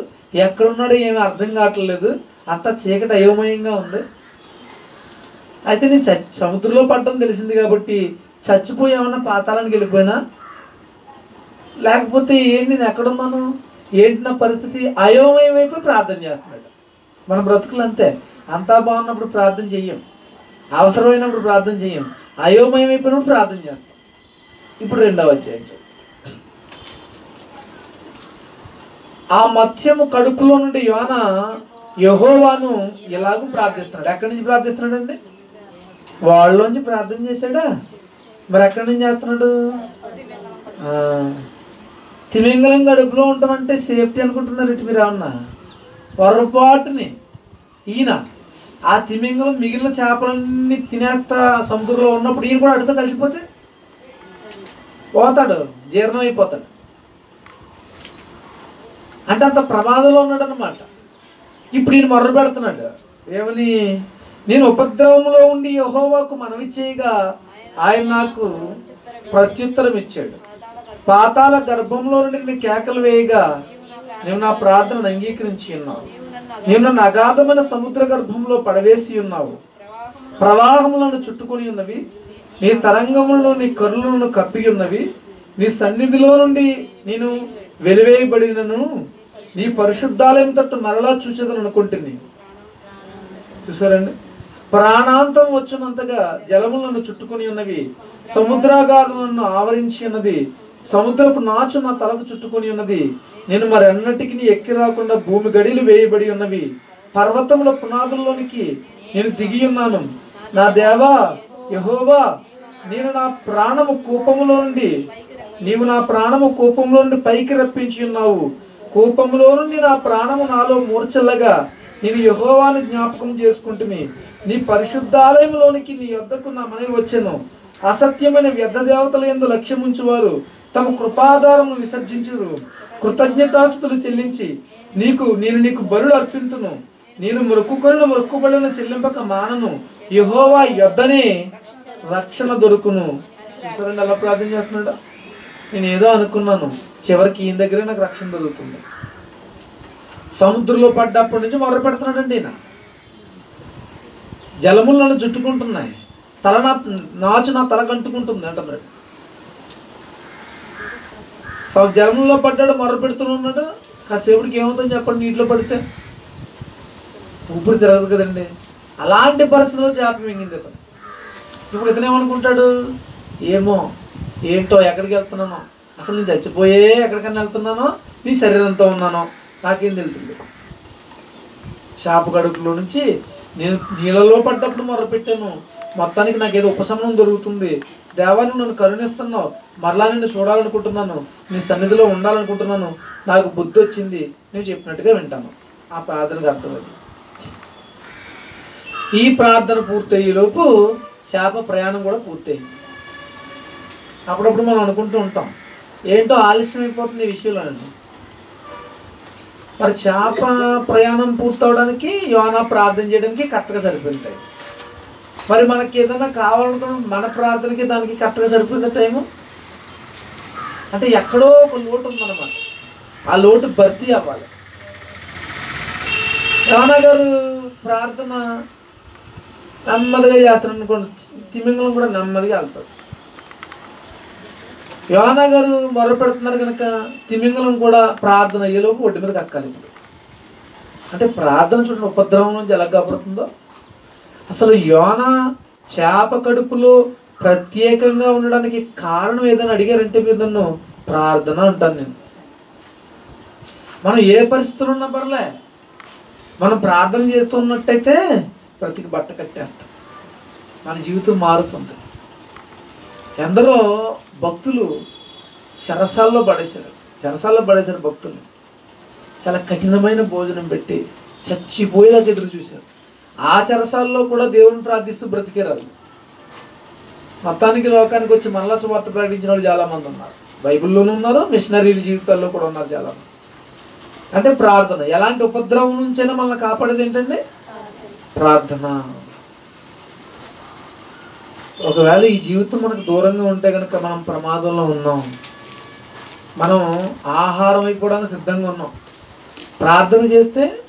Speaker 1: ఎక్కడున్నాడో ఏమీ అర్థం కావట్లేదు. అంత చీకటి అయోమయంగా ఉంది. అయితే నేను చచ్చి సముద్రంలో పడ్డం తెలిసింది కాబట్టి చచ్చిపోయామన్నా పాతాళానికి వెళ్ళిపోయినా. లేకపోతే ఏంటి నేను ఎక్కడున్నాను? ఏంటి నా పరిస్థితి? అయోమయం అయిపోయి ప్రార్థన చేస్తున్నాడు. మన బ్రతుకులు అంతే. అంతా బాగున్నప్పుడు ప్రార్థన చెయ్యం. అవసరమైనప్పుడు ప్రార్థన చెయ్యం. అయోమయం అయిపోయినప్పుడు ప్రార్థన చేస్తాం. ఇప్పుడు రెండవ అధ్యాయం ఆ మత్స్యము కడుపులో నుండి యోన యహోవాను ఎలాగూ ప్రార్థిస్తున్నాడు. ఎక్కడి నుంచి ప్రార్థిస్తున్నాడు అండి వాళ్ళలోంచి ప్రార్థన చేశాడా? మరి ఎక్కడి నుంచి చేస్తున్నాడు? తిమింగలం గడుపులో ఉంటామంటే సేఫ్టీ అనుకుంటున్నారు ఇటు మీరు ఏమన్నా? పొరపాటుని ఈయన ఆ తిమింగలం మిగిలిన చేపలన్నీ తినేస్తా సముద్రంలో ఉన్నప్పుడు ఈయన కూడా అడుగుతా కలిసిపోతే పోతాడు జీర్ణం అయిపోతాడు. అంటే అంత ప్రమాదంలో ఉన్నాడు అనమాట ఇప్పుడు ఈయన మొర్ర పెడుతున్నాడు. ఏమని? నేను ఉపద్రవంలో ఉండి యహోవాకు మనవి చేయగా ఆయన నాకు ప్రత్యుత్తరం ఇచ్చాడు పాతాల గర్భంలో నుండి నేను కేకలు వేయగా నేను నా ప్రార్థనను అంగీకరించి ఉన్నావు నేను నన్ను అగాధమైన సముద్ర గర్భంలో పడవేసి ఉన్నావు. ప్రవాహములను చుట్టుకొని ఉన్నవి నీ తరంగములను నీ కరులను కప్పి ఉన్నవి నీ సన్నిధిలో నుండి నేను వెలివేయబడినను. నీ పరిశుద్ధాలయం తట్టు మరలా చూచేదని అనుకుంటుంది చూసారండి? ప్రాణాంతం వచ్చినంతగా జలములను చుట్టుకొని ఉన్నవి సముద్రాగాధం నన్ను ఆవరించి ఉన్నది సముద్రపు నాచు నా తలకు చుట్టుకొని ఉన్నది. నేను మరెన్నటికి ఎక్కి రాకుండా భూమి గడిలు వేయబడి ఉన్నవి. పర్వతముల పునాదుల్లోనికి నేను దిగి ఉన్నాను. నా దేవా యహోవా నేను నా ప్రాణము కూపములో నుండి నీవు నా ప్రాణము కూపంలో నుండి పైకి రప్పించి ఉన్నావు. కూపములో నుండి నా ప్రాణము నాలో మూర్చల్లగా నేను యహోవాను జ్ఞాపకం చేసుకుంటుని నీ పరిశుద్ధాలయంలోనికి నీ యొద్దకు నా మనవి వచ్చాను. అసత్యమైన వ్యర్థ దేవతల ఎందు లక్ష్యముంచువారు. తమ కృపాధారమును విసర్జించురు కృతజ్ఞతాస్తులు చెల్లించి నీకు నేను నీకు బరులు అర్పింతును. నేను మొక్కుకొనిన మొక్కుబడులను చెల్లింపక మానను. యహోవా యొద్దనే రక్షణ దొరుకును. చూసారండి అలా ప్రార్థన చేస్తున్నాడు? నేను ఏదో అనుకున్నాను. చివరికి ఈయన దగ్గరే నాకు రక్షణ దొరుకుతుంది. సముద్రంలో పడ్డప్పటి నుంచి మొదలు పెడుతున్నాడండి ఈయన. జలములను జుట్టుకుంటున్నాయి చుట్టుకుంటున్నాయి. తల నా నాచు నా తల కంటుకుంటుంది అంటున్నాడు స- జలములో పడ్డాడు మొర్ర పెడుతున్నాడు కాసేపటికి ఏమవుతుందని చెప్పండి నీటిలో పడితే. ఊపిరి తిరగదు కదండి. అలాంటి పరిస్థితిలో చేప మింగింది ఇతను. ఇప్పుడు ఇతను ఏమనుకుంటాడు? ఏమో ఏంటో ఎక్కడికి వెళ్తున్నానో? అసలు నేను చచ్చిపోయే ఎక్కడికైనా వెళ్తున్నానో? నీ శరీరంతో ఉన్నానో? నాకేం తెలుస్తుంది? చేప కడుపులో నుంచి నేను నీళ్ళలో పడ్డప్పుడు మొరపెట్టాను మొత్తానికి నాకు ఏదో ఉపశమనం దొరుకుతుంది. దేవాన్ని నన్ను కరుణిస్తున్నావు. మరలా నిన్ను చూడాలనుకుంటున్నాను. నీ సన్నిధిలో ఉండాలనుకుంటున్నాను. నాకు బుద్ధి వచ్చింది. నేను చెప్పినట్టుగా వింటాను. ఆ ప్రార్థనకు అర్థమైంది. ఈ ప్రార్థన పూర్తయ్యేలోపు చేప ప్రయాణం కూడా పూర్తయింది. అప్పుడప్పుడు మనం అనుకుంటూ ఉంటాం. ఏంటో ఆలస్యం అయిపోతుంది ఈ విషయంలోనండి మరి చేప ప్రయాణం పూర్తవడానికి యోనా ప్రార్థన చేయడానికి కరెక్ట్గా సరిపోతాయి మరి మనకి ఏదైనా కావాలనుకున్న మన ప్రార్థనకి దానికి కరెక్ట్గా సరిపోయింది టైము? అంటే ఎక్కడో ఒక లోటు ఉందన్నమాట. ఆ లోటు భర్తీ అవ్వాలి. యోనా గారు ప్రార్థన నెమ్మదిగా చేస్తాను అనుకోండి తిమింగలం కూడా నెమ్మదిగా వెళ్తాడు యోనా గారు మొర పెడుతున్నారు కనుక తిమింగలం కూడా ప్రార్థన అయ్యేలోపు ఒడ్డు మీద కక్కాలి ఇప్పుడు. అంటే ప్రార్థన చూడండి ఉపద్రవం నుంచి ఎలా కాబడుతుందో అసలు యోన చేప కడుపులో ప్రత్యేకంగా ఉండడానికి కారణం ఏదైనా అడిగారంటే మీరు నన్ను ప్రార్థన అంటాను నేను. మనం ఏ పరిస్థితులు ఉన్నా పర్లే. మనం ప్రార్థన చేస్తున్నట్టయితే ప్రతికి బట్ట కట్టేస్తాం. మన జీవితం మారుతుంది. ఎందరో భక్తులు చెరసాల్లో పడేశారు. చెరసాల్లో పడేశారు భక్తులు చాలా కఠినమైన భోజనం పెట్టి చచ్చిపోయేలా ఎదురు చూశారు. ఆ చెరసాల్లో కూడా దేవుని ప్రార్థిస్తూ బ్రతికేరారు. మొత్తానికి లోకానికి వచ్చి మళ్ళా సువార్త ప్రకటించిన వాళ్ళు చాలా మంది ఉన్నారు. బైబిల్లోనూ ఉన్నారు మిషనరీల జీవితాల్లో కూడా ఉన్నారు చాలా మంది అంటే ప్రార్థన. ఎలాంటి ఉపద్రవం నుంచైనా మనల్ని కాపాడేది ఏంటంటే ప్రార్థన. ఒకవేళ ఈ జీవితం మనకు దూరంగా ఉంటే కనుక మనం ప్రమాదంలో ఉన్నాం. మనం ఆహారం అయిపోవడానికి సిద్ధంగా ఉన్నాం. ప్రార్థన చేస్తే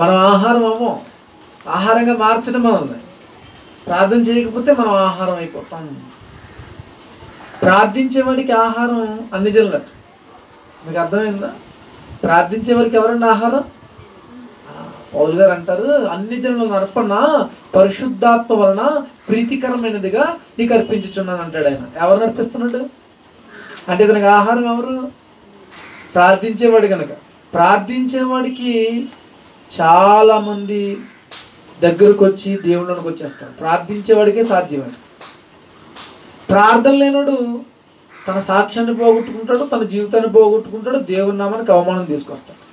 Speaker 1: మనం ఆహారం అవ్వం. ఆహారంగా మార్చడం మనల్ని ప్రార్థన చేయకపోతే మనం ఆహారం అయిపోతాం. ప్రార్థించేవాడికి ఆహారం అన్ని జనులట మీకు అర్థమైందా? ప్రార్థించేవారికి ఎవరండి ఆహారం? ఆ, గారు అంటారు అన్ని జనుల నడపన్న పరిశుద్ధాత్మ వలన ప్రీతికరమైనదిగా నీకు అర్పించుచున్నాను అంటాడు ఆయన. ఎవరు నడిపిస్తున్నాడు అంటే ఇతనికి ఆహారం ఎవరు? ప్రార్థించేవాడు కనుక ప్రార్థించేవాడికి చాలామంది దగ్గరకు వచ్చి దేవుళ్ళకి వచ్చేస్తాడు. ప్రార్థించేవాడికే సాధ్యమే ప్రార్థన లేనుడు తన సాక్ష్యాన్ని పోగొట్టుకుంటాడు తన జీవితాన్ని పోగొట్టుకుంటాడు దేవుని నామానికి అవమానం తీసుకొస్తాడు.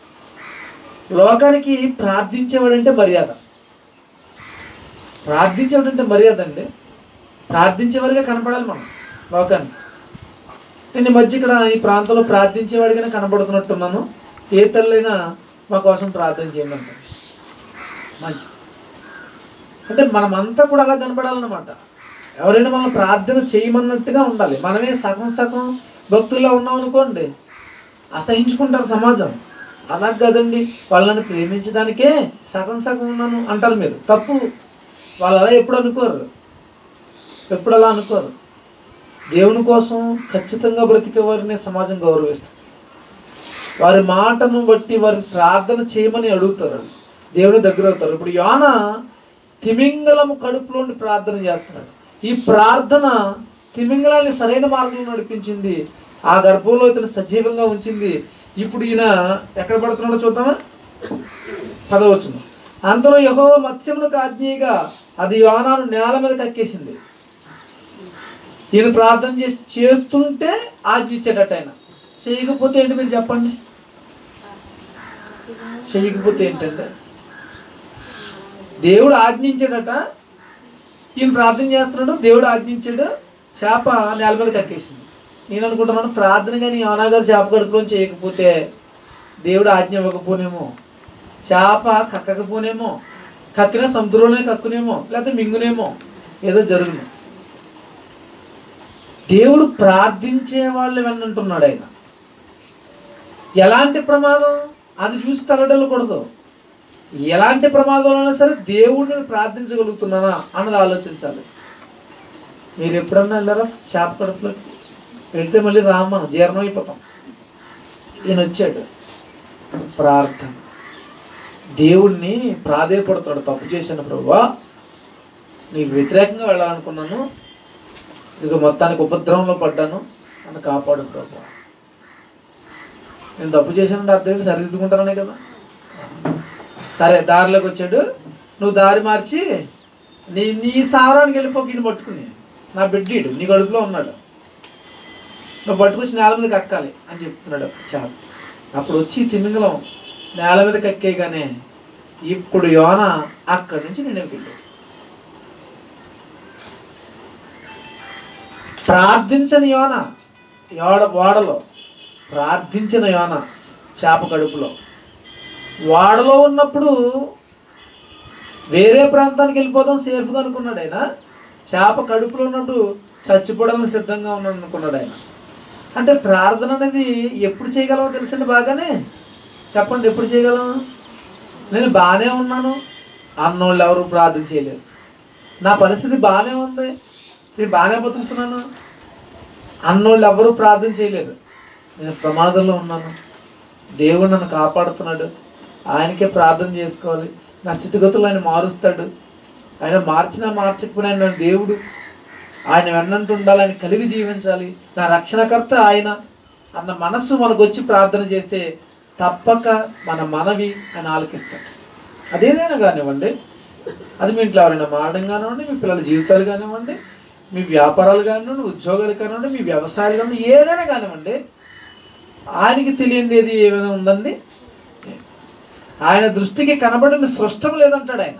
Speaker 1: లోకానికి ప్రార్థించేవాడంటే మర్యాద. ప్రార్థించేవాడంటే మర్యాద అండి. ప్రార్థించేవాడిగా కనపడాలి మనం లోకానికి. నేను ఈ మధ్య ఇక్కడ ఈ ప్రాంతంలో ప్రార్థించేవాడిగానే కనబడుతున్నట్టున్నాను. ఏ తల్లైనా మా కోసం ప్రార్థన చేయండి మంచిది. మంచి అంటే మనమంతా కూడా అలా కనపడాలన్నమాట ఎవరైనా మనం ప్రార్థన చేయమన్నట్టుగా ఉండాలి. మనమే సగం సగం భక్తుల్లో ఉన్నాం అనుకోండి అసహించుకుంటారు సమాజం. అలా కదండి. వాళ్ళని ప్రేమించడానికే సగం సగం ఉన్నాను అంటారు మీరు. తప్పు. వాళ్ళు అలా ఎప్పుడు అనుకోరు. ఎప్పుడు అలా అనుకోరు. దేవుని కోసం ఖచ్చితంగా బ్రతికే వారిని సమాజం గౌరవిస్తుంది. వారి మాటను బట్టి వారి ప్రార్థన చేయమని అడుగుతారు. దేవుని దగ్గర అవుతారు. ఇప్పుడు యోన తిమింగలము కడుపులోని ప్రార్థన చేస్తున్నాడు ఈ ప్రార్థన తిమింగలాన్ని సరైన మార్గంలో నడిపించింది. ఆ గర్భంలో ఇతను సజీవంగా ఉంచింది. ఇప్పుడు ఈయన ఎక్కడ పడుతున్నాడో చూద్దామా? చదవచ్చు అంతలో యహో మత్స్యములకు ఆజ్ఞేయగా అది యోనాను నేల మీద కక్కేసింది. ఈయన ప్రార్థన చేసి చేస్తుంటే ఆజ్ఞ ఇచ్చేటట్టు ఆయన. చేయకపోతే ఏంటి మీరు చెప్పండి? చేయకపోతే ఏంటంటే దేవుడు ఆజ్ఞించాడట. ఈయన ప్రార్థన చేస్తున్నాడు దేవుడు ఆజ్ఞించాడు చేప నేల మీద కక్కేసింది. నేను అనుకుంటున్నాను ప్రార్థన కానీ యోనా గారు చేప కడుపులో చేయకపోతే దేవుడు ఆజ్ఞ ఇవ్వకపోనేమో చేప కక్కకపోనేమో కక్కిన సముద్రంలోనే కక్కునేమో లేకపోతే మింగునేమో ఏదో జరుగును. దేవుడు ప్రార్థించే వాళ్ళు వెళ్ళంటున్నాడు ఆయన. ఎలాంటి ప్రమాదం? అది చూసి తలడలకూడదు ఎలాంటి ప్రమాదంలో సరే దేవుడిని ప్రార్థించగలుగుతున్నానా అన్నది ఆలోచించాలి. మీరు ఎప్పుడన్నా వెళ్ళారా? చేప కడుపులోకి వెళ్తే మళ్ళీ రామ్మను జీర్ణం అయిపోతాం. ఈయన వచ్చాడు. ప్రార్థన. దేవుణ్ణి ప్రాధేయపడతాడు తప్పు చేశాను ప్రభువా నీకు వ్యతిరేకంగా వెళ్ళాలనుకున్నాను. ఇదిగో మొత్తానికి ఉపద్రవంలో పడ్డాను. అని కాపాడు ప్రభు. నేను తప్పు చేశానంటే అర్థం ఏంటి? సరిదిద్దుకుంటాననే కదా. సరే దారిలోకి వచ్చాడు. నువ్వు దారి మార్చి నీ నీ స్థావరానికి వెళ్ళిపోకి ఈయన పట్టుకుని. నా బిడ్డీడు నీ కడుపులో ఉన్నాడు. నువ్వు పట్టుకొచ్చి నేల మీద కక్కాలి అని చెప్తున్నాడు చాలు. అప్పుడు వచ్చి తిమింగలం నేల మీద కక్కేగానే ఇప్పుడు యోన అక్కడి నుంచి నేను వెళ్ళాడు ప్రార్థించని యోన యోడ ఓడలో ప్రార్థించిన యోన చేప కడుపులో. వాడలో ఉన్నప్పుడు వేరే ప్రాంతానికి వెళ్ళిపోదాం సేఫ్గా అనుకున్నాడు ఆయన. చేప కడుపులో ఉన్నప్పుడు చచ్చిపోవడానికి సిద్ధంగా ఉన్నాడు అనుకున్నాడు ఆయన. అంటే ప్రార్థన అనేది ఎప్పుడు చేయగలమో తెలుసండి బాగానే? చెప్పండి ఎప్పుడు చేయగలం? నేను బాగానే ఉన్నాను. అన్నోళ్ళు ఎవరు ప్రార్థన చేయలేరు. నా పరిస్థితి బాగానే ఉంది. నేను బాగానే బతుకుతున్నాను. అన్నోళ్ళు ఎవరు ప్రార్థన చేయలేదు నేను ప్రమాదంలో ఉన్నాను. దేవుడు నన్ను కాపాడుతున్నాడు. ఆయనకే ప్రార్థన చేసుకోవాలి. నా స్థితిగతులు ఆయన మారుస్తాడు. ఆయన మార్చినా మార్చకపోయినా ఆయన దేవుడు. ఆయన వెన్నంటూ ఉండాలి ఆయన కలిగి జీవించాలి. నా రక్షణకర్త ఆయన అన్న మనస్సు మనకు వచ్చి ప్రార్థన చేస్తే తప్పక మన మనవి ఆయన ఆలకిస్తాడు. అదేదైనా కానివ్వండి. అది మీ ఇంట్లో ఎవరైనా మారడం కానివ్వండి మీ పిల్లల జీవితాలు కానివ్వండి మీ వ్యాపారాలు కానివ్వండి ఉద్యోగాలు కానివ్వండి మీ వ్యవసాయాలు కానివ్వండి ఏదైనా కానివ్వండి ఆయనకి తెలియంది ఏది ఏమైనా ఉందండి? ఆయన దృష్టికి కనబడిన సృష్టం లేదంటాడు ఆయన.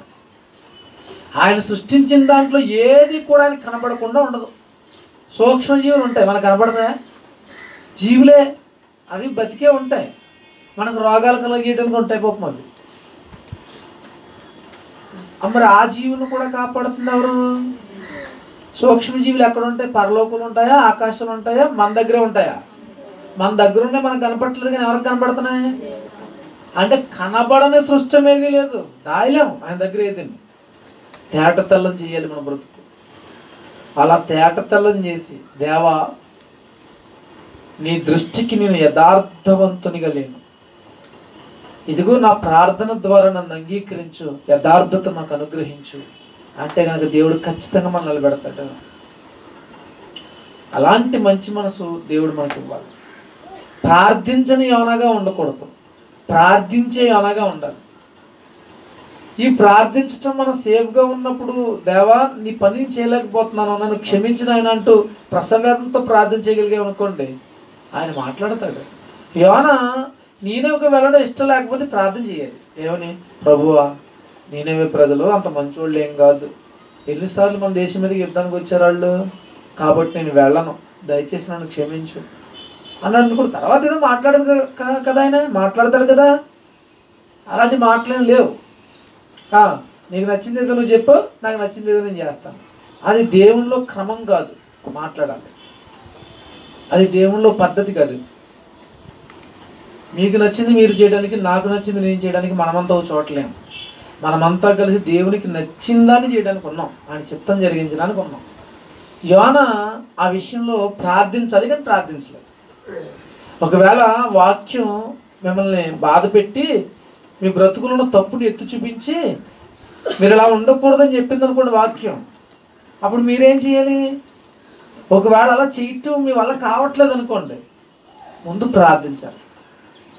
Speaker 1: ఆయన సృష్టించిన దాంట్లో ఏది కూడా ఆయన కనబడకుండా ఉండదు. సూక్ష్మజీవులు ఉంటాయి. మనకు కనబడతాయా? జీవులే. అవి బతికే ఉంటాయి. మనకు రోగాలు కలిగేయడానికి ఉంటాయి పాపం అవి. మరి ఆ జీవులను కూడా కాపాడుతుంది ఎవరు? సూక్ష్మజీవులు ఎక్కడ ఉంటాయి? పరలోకులు ఉంటాయా? ఆకాశాలు ఉంటాయా? మన దగ్గరే ఉంటాయా? మన దగ్గరుండే మనకు కనపడట్లేదు కానీ ఎవరికి కనపడుతున్నాయి? అంటే కనబడని సృష్టం ఏది లేదు. దాయలేము ఆయన దగ్గర ఏది తేట తెల్లం చేయాలి మన బ్రతుకు. అలా తేట తెల్లం చేసి దేవా నీ దృష్టికి నేను యథార్థవంతునిగా లేను. ఇదిగో నా ప్రార్థన ద్వారా నన్ను అంగీకరించు యథార్థత నాకు అనుగ్రహించు. అంటే కనుక దేవుడు ఖచ్చితంగా మనం నిలబెడతాడు. అలాంటి మంచి మనసు దేవుడు మనకి ఇవ్వాలి ప్రార్థించని యోనగా ఉండకూడదు. ప్రార్థించే అలాగా ఉండాలి. ఈ ప్రార్థించటం మనం సేఫ్గా ఉన్నప్పుడు దేవా నీ పని చేయలేకపోతున్నాను నన్ను క్షమించిన ఆయన అంటూ ప్రసవేదంతో ప్రార్థన చేయగలిగాం అనుకోండి ఆయన మాట్లాడతాడు. యోన నేనే ఒక వెళ్ళడం ఇష్టం లేకపోతే ప్రార్థన చేయాలి. ఏమని? ప్రభువా నేనేమే ప్రజలు అంత మంచోళ్ళు ఏం కాదు. ఎన్నిసార్లు మన దేశం మీదకి యుద్ధానికి వచ్చారు వాళ్ళు? కాబట్టి నేను వెళ్ళను. దయచేసి నన్ను క్షమించు. అని అనుకుంటు తర్వాత ఏదో మాట్లాడదు కదా- కదా ఆయన? మాట్లాడతాడు కదా? అలాంటి మాటలేం లేవు. నీకు నచ్చింది ఏదో నువ్వు చెప్పు నాకు నచ్చింది ఏదో నేను చేస్తాను. అది దేవునిలో క్రమం కాదు మాట్లాడాలి. అది దేవునిలో పద్ధతి కాదు. మీకు నచ్చింది మీరు చేయడానికి నాకు నచ్చింది నేను చేయడానికి మనమంతా ఒక చోటలేము మనమంతా కలిసి దేవునికి నచ్చిందాన్ని చేయడానికి ఉన్నాం. ఆయన చిత్తం జరిగించడానికి ఉన్నాం. యోన ఆ విషయంలో ప్రార్థించాలి కానీ ప్రార్థించలేదు. ఒకవేళ వాక్యం మిమ్మల్ని బాధ పెట్టి మీ బ్రతుకులను తప్పుని ఎత్తు చూపించి మీరు ఇలా ఉండకూడదని చెప్పింది అనుకోండి వాక్యం. అప్పుడు మీరేం చేయాలి? ఒకవేళ అలా చేయటం మీ వల్ల కావట్లేదు అనుకోండి. ముందు ప్రార్థించాలి.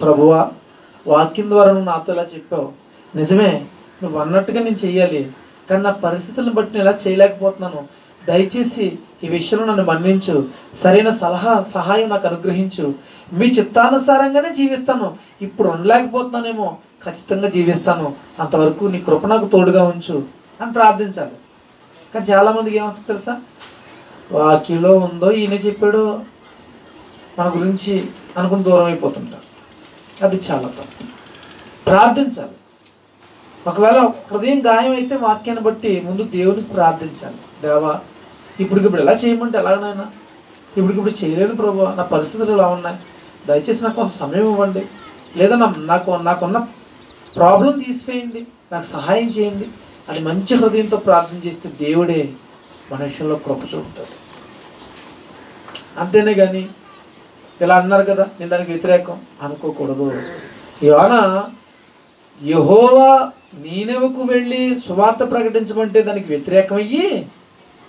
Speaker 1: ప్రభువా వాక్యం ద్వారా నువ్వు నాతో ఇలా చెప్పావు. నిజమే నువ్వు అన్నట్టుగా నేను చేయాలి కానీ నా పరిస్థితులను బట్టి నేను ఇలా చేయలేకపోతున్నాను. దయచేసి ఈ విషయంలో నన్ను మన్నించు. సరైన సలహా సహాయం నాకు అనుగ్రహించు. మీ చిత్తానుసారంగానే జీవిస్తాను. ఇప్పుడు ఉండలేకపోతున్నానేమో. ఖచ్చితంగా జీవిస్తాను. అంతవరకు నీ కృప నాకు తోడుగా ఉంచు అని ప్రార్థించాలి. కానీ చాలామందికి ఏమవుతుంది తెలుసా? వాక్యంలో ఉందో ఈయన చెప్పాడు మన గురించి అనుకుని దూరం అయిపోతుంటారు. అది చాలా తప్పు. ప్రార్థించాలి. ఒకవేళ హృదయం గాయం అయితే వాక్యాన్ని బట్టి ముందు దేవునికి ప్రార్థించాలి. దేవా ఇప్పటికిప్పుడు ఎలా చేయమంటే ఎలాగనైనా ఇప్పటికిప్పుడు చేయలేను ప్రభు నా పరిస్థితులు ఎలా ఉన్నాయి? దయచేసి నాకు కొంత సమయం ఇవ్వండి. లేదా నా నాకు నాకున్న ప్రాబ్లం తీసివేయండి. నాకు సహాయం చేయండి. అని మంచి హృదయంతో ప్రార్థన చేస్తే దేవుడే మన విషయంలో కృప చూపుతాడు. అంతేనే కానీ ఇలా అన్నారు కదా నేను దానికి వ్యతిరేకం అనుకోకూడదు. యోన యహోవా నీనెవకు వెళ్ళి సువార్త ప్రకటించమంటే దానికి వ్యతిరేకమయ్యి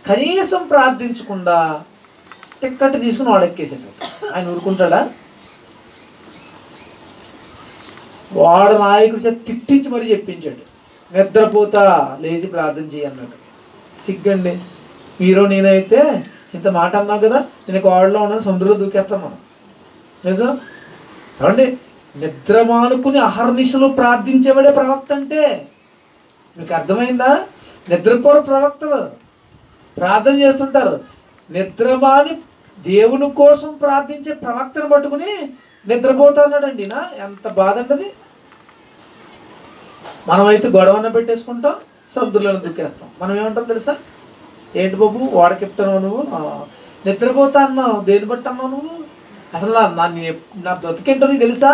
Speaker 1: కనీసం ప్రార్థించకుండా టిక్కట్ తీసుకుని వాడెక్కేసాడు ఆయన ఊరుకుంటాడా? వాడు నాయకుడి చేత తిట్టించి మరీ చెప్పించాడు. నిద్రపోతా లేచి ప్రార్థన చేయన్నాడు సిగ్గండి. మీరు నేనైతే ఇంత మాట అన్నావు కదా నేను కోడలో ఉన్న సముద్రంలో దూకేస్తాం మనం. నిజం ఏమండి? నిద్ర మానుకుని అహర్నిశలు ప్రార్థించేవాడే ప్రవక్త అంటే. మీకు అర్థమైందా? నిద్రపోరు ప్రవక్తలు. ప్రార్థన చేస్తుంటారు. నిద్రమాని దేవుని కోసం ప్రార్థించే ప్రవక్తను పట్టుకుని నిద్రపోతున్నాడండి నా ఎంత బాధ అంటది. మనమైతే గొడవన పెట్టేసుకుంటాం సముద్రంలో దుక్కేస్తాం మనం ఏమంటాం తెలుసా? ఏంటి బాబు వాడకెప్తాను నువ్వు? నిద్రపోతా అన్నావు. దేని బట్టి అన్నావు నువ్వు? అసలు నా నా బ్రతికేంటో నీకు తెలుసా?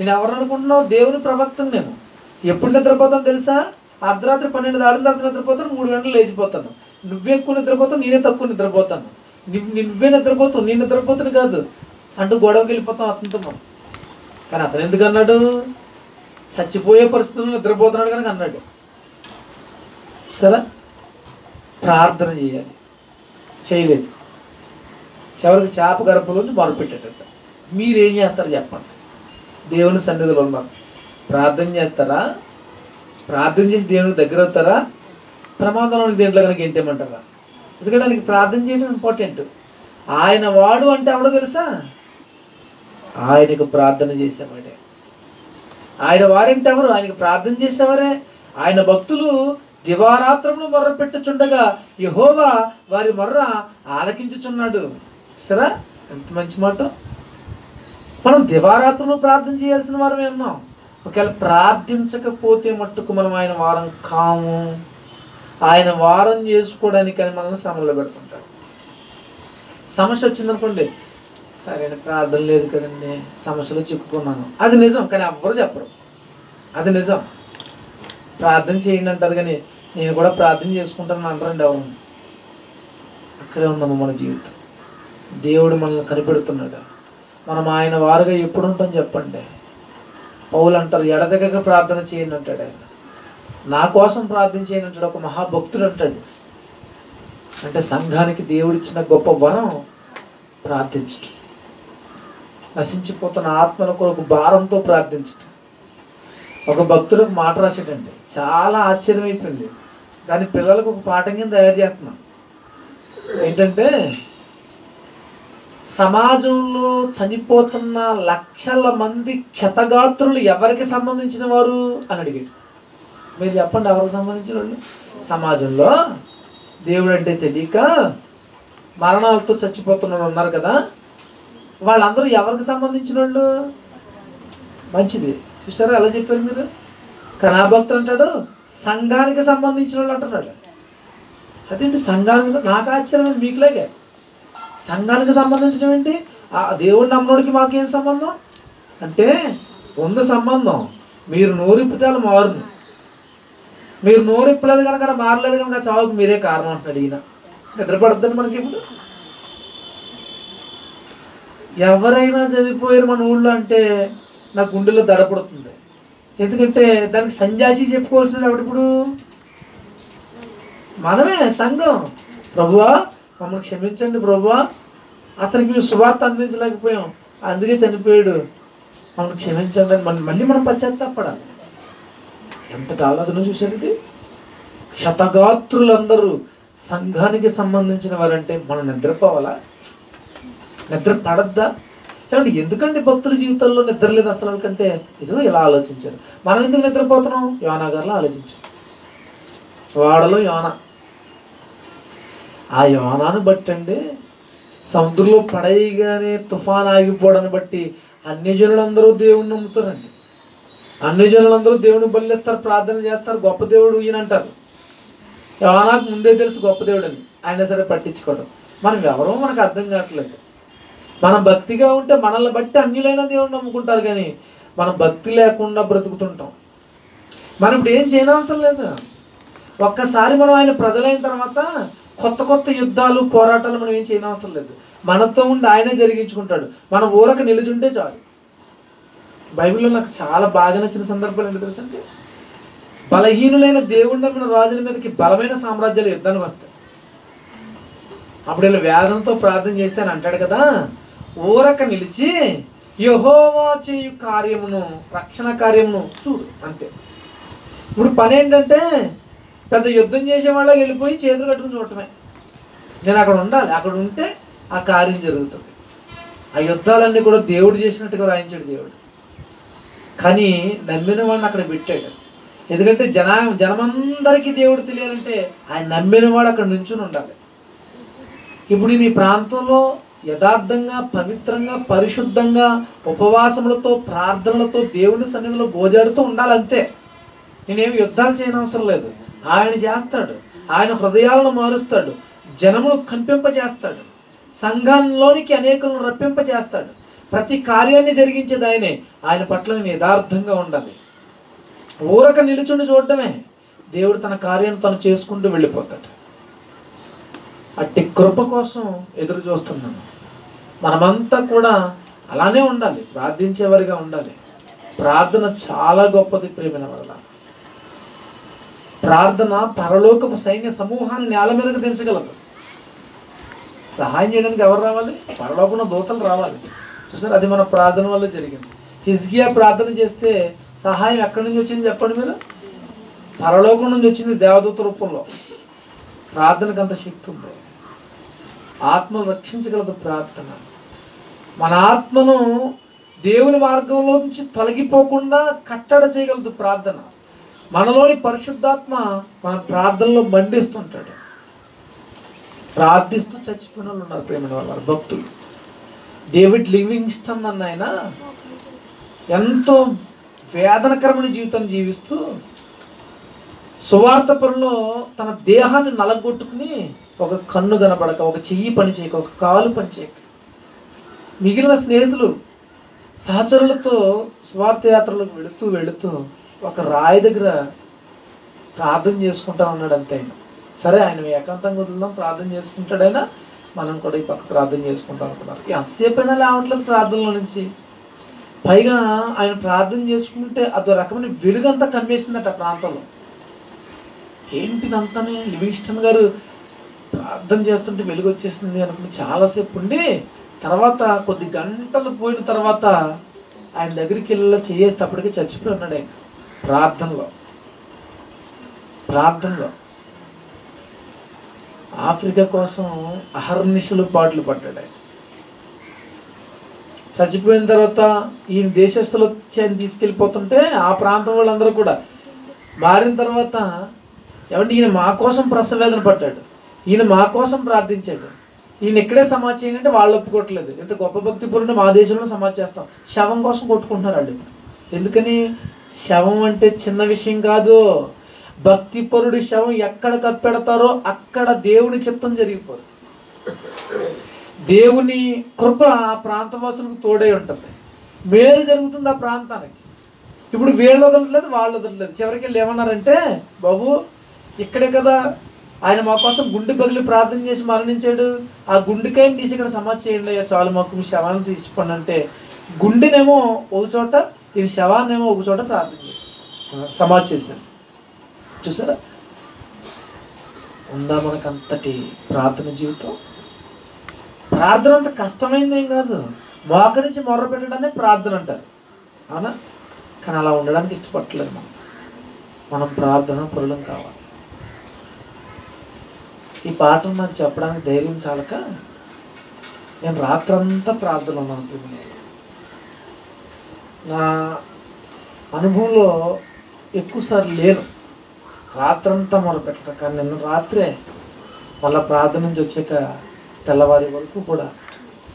Speaker 1: నేను ఎవరు అనుకుంటున్నావు? దేవుని ప్రవక్తను నేను. ఎప్పుడు నిద్రపోతాను తెలుసా? అర్ధరాత్రి పన్నెండు దాడిన తర్వాత నిద్రపోతాను మూడు గంటలు లేచిపోతాను. నువ్వే ఎక్కువ నిద్రపోతావు నేనే తక్కువ నిద్రపోతాను. నువ్వే నిద్రపోతావు నేను నిద్రపోతాను కాదు. అంటూ గొడవకి వెళ్ళిపోతాం అతనితో మనం కానీ అతను ఎందుకు అన్నాడు? చచ్చిపోయే పరిస్థితుల్లో నిద్రపోతున్నాడు కనుక అన్నాడు. సరే ప్రార్థన చేయాలి. చేయలేదు. చివరికి చేప గర్భంలోంచి మొదలుపెట్టేటట్ట మీరేం చేస్తారు చెప్పండి. దేవుని సన్నిధిలో ఉన్నారు ప్రార్థన చేస్తారా? ప్రార్థన చేసి దేవునికి దగ్గర అవుతారా? ప్రమాదంలో దేంట్లో కనుక ఏంటేమంటారా ఎందుకంటే ఆయనకి ప్రార్థన చేయడం ఇంపార్టెంట్ ఆయన వాడు అంటే ఎవడో తెలుసా? ఆయనకు ప్రార్థన చేసేవాడే. ఆయన వారంటే ఎవరు? ఆయనకు ప్రార్థన చేసేవారే. ఆయన భక్తులు దివారాత్రములు మొర్ర పెట్టుచుండగా యహోవా వారి మొర్ర ఆలకించుచున్నాడు. సరే ఎంత మంచి మాట. మనం దివారాత్రులు ప్రార్థన చేయాల్సిన వారమే ఉన్నాం. ఒకవేళ ప్రార్థించకపోతే మట్టుకు మనం ఆయన వారం కాము. ఆయన వారం చేసుకోవడానికి అని మనల్ని శ్రమలో పెడుతుంటాడు. సమస్య వచ్చిందనుకోండి సరైన ప్రార్థన లేదు కదండి సమస్యలో చిక్కుకున్నాను. అది నిజం కానీ ఎవ్వరు చెప్పరు. అది నిజం. ప్రార్థన చేయండి అంటారు కానీ నేను కూడా ప్రార్థన చేసుకుంటాను అంటారండి ఎవరు. అక్కడే ఉందమ్మ మన జీవితం. దేవుడు మనల్ని కనిపెడుతున్నాడు. మనం ఆయన వారుగా ఎప్పుడు ఉంటాం చెప్పండి. పౌలు అంటారు ఎడదగక ప్రార్థన చేయండి అంటాడు ఆయన. నా కోసం ప్రార్థన ఒక మహాభక్తుడు అంటాడు. అంటే సంఘానికి దేవుడిచ్చిన గొప్ప వరం ప్రార్థించటం. నశించిపోతున్న ఆత్మల కొరకు భారంతో ప్రార్థించటం. ఒక భక్తుడు ఒక మాట రాశాడండి. చాలా ఆశ్చర్యం అయిపోయింది దాని పిల్లలకు ఒక పాఠం కింద తయారు చేస్తున్నాం. ఏంటంటే సమాజంలో చనిపోతున్న లక్షల మంది క్షతగాత్రులు ఎవరికి సంబంధించిన వారు అని అడిగాడు. మీరు చెప్పండి ఎవరికి సంబంధించిన వాళ్ళు సమాజంలో దేవుడు అంటే తెలియక మరణాలతో చచ్చిపోతున్న వాళ్ళు ఉన్నారు కదా వాళ్ళందరూ ఎవరికి సంబంధించిన వాళ్ళు మంచిది. చూసారా ఎలా చెప్పారు మీరు? కళాభక్తులు అంటాడు సంఘానికి సంబంధించిన వాళ్ళు అంటున్నాడు. అదేంటి సంఘానికి నాకు ఆశ్చర్యం మీకులాగే. సంఘానికి సంబంధించడం ఏంటి? ఆ దేవుడి నమ్మడికి మాకేం సంబంధం? అంటే ఉంది సంబంధం. మీరు నోరిప్పుతాలు మారును. మీరు నోరు ఇప్పలేదు కనుక మారలేదు కనుక చావుకు మీరే కారణం అంటున్నాడు ఈయన. నిద్రపడద్దని మనకి ఇప్పుడు. ఎవరైనా చనిపోయారు మన ఊళ్ళో అంటే నా గుండెలో దడపడుతుంది ఎందుకంటే దానికి సంజాసి చెప్పుకోవాల్సిన ఎవడిప్పుడు మనమే సంఘం. ప్రభువా మమ్మల్ని క్షమించండి ప్రభువా. అతనికి మేము శుభార్త అందించలేకపోయాం. అందుకే చనిపోయాడు. మమ్మల్ని క్షమించండి అని మళ్ళీ మనం పశ్చాత్తాపడాలి. ఎంత ఆలోచన చూసారు ఇది? శతగాత్రులందరూ సంఘానికి సంబంధించిన వారంటే మనం నిద్రపోవాలా? నిద్ర పడద్దా? లేదంటే ఎందుకంటే భక్తుల జీవితాల్లో నిద్ర లేదు అసలు కంటే ఇదిగో ఇలా ఆలోచించారు. మనం ఎందుకు నిద్రపోతున్నాం? యోనాగారిలో ఆలోచించాం వాడలో యోన. ఆ యోనాను బట్టి అండి సముద్రంలో పడేయగానే తుఫాన్ ఆగిపోవడాన్ని బట్టి అన్ని జనులందరూ దేవుణ్ణి నమ్ముతారండి. అన్ని జనులందరూ దేవుని బలిస్తారు ప్రార్థన చేస్తారు గొప్ప దేవుడు ఈయన అంటారు యోనాకు ముందే తెలుసు గొప్ప దేవుడు అని ఆయన సరే పట్టించుకోవడం మనం ఎవరో మనకు అర్థం కావట్లేదు. మనం భక్తిగా ఉంటే మనల్ని బట్టి అన్యులైన దేవుడు నమ్ముకుంటారు కానీ మనం భక్తి లేకుండా బ్రతుకుతుంటాం. మనం ఇప్పుడు ఏం చేయనవసరం లేదు. ఒక్కసారి మనం ఆయన ప్రజలైన తర్వాత కొత్త కొత్త యుద్ధాలు పోరాటాలు మనం ఏం చేయనవసరం లేదు. మనతో ఉండి ఆయనే జరిగించుకుంటాడు. మన ఊరక నిలిచుంటే చాలు. బైబిల్లో నాకు చాలా బాగా నచ్చిన సందర్భాలు ఏంటో తెలుసా అంటే బలహీనులైన దేవుడి నమ్మిన రాజుల మీదకి బలమైన సామ్రాజ్యాలు యుద్ధానికి వస్తాయి. అప్పుడు వీళ్ళు వేదంతో ప్రార్థన చేస్తే అని అంటాడు కదా ఊరక నిలిచి యహోవా చేయు కార్యమును రక్షణ కార్యమును చూడు అంతే. ఇప్పుడు పని ఏంటంటే పెద్ద యుద్ధం చేసే వాళ్ళకి వెళ్ళిపోయి చేతులు కట్టుకుని చూడటమే. నేను అక్కడ ఉండాలి అక్కడ ఉంటే ఆ కార్యం జరుగుతుంది. ఆ యుద్ధాలన్నీ కూడా దేవుడు చేసినట్టుగా రాయించాడు దేవుడు. కానీ నమ్మిన వాడిని అక్కడ పెట్టాడు. ఎందుకంటే జన జనమందరికీ దేవుడు తెలియాలంటే ఆయన నమ్మిన వాడు అక్కడ నుంచుని ఉండాలి. ఇప్పుడు నేను ఈ ప్రాంతంలో యథార్థంగా పవిత్రంగా పరిశుద్ధంగా ఉపవాసములతో ప్రార్థనలతో దేవుని సన్నిధిలో గోజాడుతూ ఉండాలంతే. నేనేమి యుద్ధాలు చేయనవసరం లేదు. ఆయన చేస్తాడు. ఆయన హృదయాలను మారుస్తాడు. జనమును కంపింపజేస్తాడు. సంఘంలోనికి అనేకులను రప్పింపజేస్తాడు. ప్రతి కార్యాన్ని జరిగించేది ఆయనే ఆయన పట్ల మేము యథార్థంగా ఉండాలి. ఊరక నిలుచుండి చూడటమే. దేవుడు తన కార్యాన్ని తను చేసుకుంటూ వెళ్ళిపోతాడు. అట్టి కృప కోసం ఎదురు చూస్తున్నాను మనమంతా కూడా అలానే ఉండాలి. ప్రార్థించేవారిగా ఉండాలి. ప్రార్థన చాలా గొప్పది ప్రేమైన వల్ల ప్రార్థన పరలోకపు సైన్య సమూహాన్ని నేల మీదకు దించగలదు. సహాయం చేయడానికి ఎవరు రావాలి? పరలోకంలో దూతలు రావాలి. చూసారు? అది మన ప్రార్థన వల్ల జరిగింది. హిజ్గియా ప్రార్థన చేస్తే సహాయం ఎక్కడి నుంచి వచ్చింది చెప్పండి మీరు? పరలోకం నుంచి వచ్చింది దేవదూత రూపంలో. ప్రార్థనకు అంత శక్తి ఉంది. ఆత్మను రక్షించగలదు ప్రార్థన. మన ఆత్మను దేవుని మార్గంలో నుంచి తొలగిపోకుండా కట్టడ చేయగలదు ప్రార్థన. మనలోని పరిశుద్ధాత్మ మన ప్రార్థనలో మండిస్తుంటాడు. ప్రార్థిస్తూ చచ్చిపోయిన వాళ్ళు ఉన్నారు ప్రేమ వాళ్ళ భక్తులు. డేవిడ్ లివింగ్స్టన్ అన్న ఆయన ఎంతో వేదనకరమైన జీవితం జీవిస్తూ సువార్త పనిలో తన దేహాన్ని నలగొట్టుకుని ఒక కన్ను కనపడక ఒక చెయ్యి పని చేయక ఒక కాలు పని చేయక. మిగిలిన స్నేహితులు సహచరులతో స్వార్థ యాత్రలకు వెళుతూ వెళుతూ ఒక రాయి దగ్గర ప్రార్థన చేసుకుంటా ఉన్నాడు అంతే ఆయన. సరే ఆయన ఏకాంతంగా వదులుదాం ప్రార్థన చేసుకుంటాడైనా మనం కూడా ఈ పక్క ప్రార్థన చేసుకుంటాం అనుకున్నారు. ఎంతసేపు అయినా లేవట్లేదు ప్రార్థనలో నుంచి పైగా ఆయన ప్రార్థన చేసుకుంటే అదో రకమైన వెలుగంతా కమ్మేసిందట ఆ ప్రాంతంలో ఏంటిదంతానే లివింగ్స్టన్ గారు ప్రార్థన చేస్తుంటే వెలుగు వచ్చేసింది అనుకుని చాలాసేపు ఉండి తర్వాత కొద్ది గంటలు పోయిన తర్వాత ఆయన దగ్గరికి వెళ్ళి చేసేటప్పటికి చచ్చిపోయి ఉన్నాడు ఆయన. ప్రార్థనలో. ప్రార్థనలో. ఆఫ్రికా కోసం అహర్నిశలు పాటలు పడ్డాడు ఆయన చచ్చిపోయిన తర్వాత ఈయన దేశస్తులు వచ్చి ఆయన తీసుకెళ్ళిపోతుంటే ఆ ప్రాంతం వాళ్ళందరూ కూడా మారిన తర్వాత ఏమంటే ఈయన మా కోసం ప్రసవేదన పడ్డాడు. ఈయన మా కోసం ప్రార్థించాడు. ఈయన ఇక్కడే సమాజ్ చేయండి అంటే వాళ్ళు ఒప్పుకోవట్లేదు. ఇంత గొప్ప భక్తి పురుని మా దేశంలో సమాజ్ చేస్తాం. శవం కోసం కొట్టుకుంటున్నారు వాళ్ళు ఎందుకని? శవం అంటే చిన్న విషయం కాదు. భక్తి పరుడి శవం ఎక్కడ కప్పెడతారో అక్కడ దేవుని చిత్తం జరిగిపోతుంది. దేవుని కృప ఆ ప్రాంతవాసులకు తోడై ఉంటుంది. మేలు జరుగుతుంది ఆ ప్రాంతానికి. ఇప్పుడు వీళ్ళు వదలట్లేదు వాళ్ళు వదలట్లేదు. చివరికి వీళ్ళు ఏమన్నారంటే బాబు ఇక్కడే కదా ఆయన మా కోసం గుండె పగిలి ప్రార్థన చేసి మరణించాడు. ఆ గుండెకాయని తీసి ఇక్కడ సమాధి చేయండి అయ్యా చాలు మాకు మీ శవాన్ని తీసుకోండి అంటే గుండెనేమో ఒక చోట ఈ శవాన్నేమో ఒక చోట ప్రార్థన చేసి సమాధి చేశారు. చూసారా? ఉందా మనకు అంతటి ప్రార్థన జీవితం? ప్రార్థన అంత కష్టమైంది ఏం కాదు మోకరించి మొర్ర పెట్టడాన్ని ప్రార్థన అంటారు. అవునా? కానీ అలా ఉండడానికి ఇష్టపడలేదు మనం. మనం ప్రార్థన పరులం కావాలి. ఈ పాటలు నాకు చెప్పడానికి ధైర్యం చాలక నేను రాత్రంతా ప్రార్థన ఉన్నాను నా అనుభవంలో ఎక్కువసార్లు లేను. రాత్రంతా మొదలుపెట్టడం కానీ నిన్న రాత్రే మళ్ళీ ప్రార్థన నుంచి వచ్చాక తెల్లవారి వరకు కూడా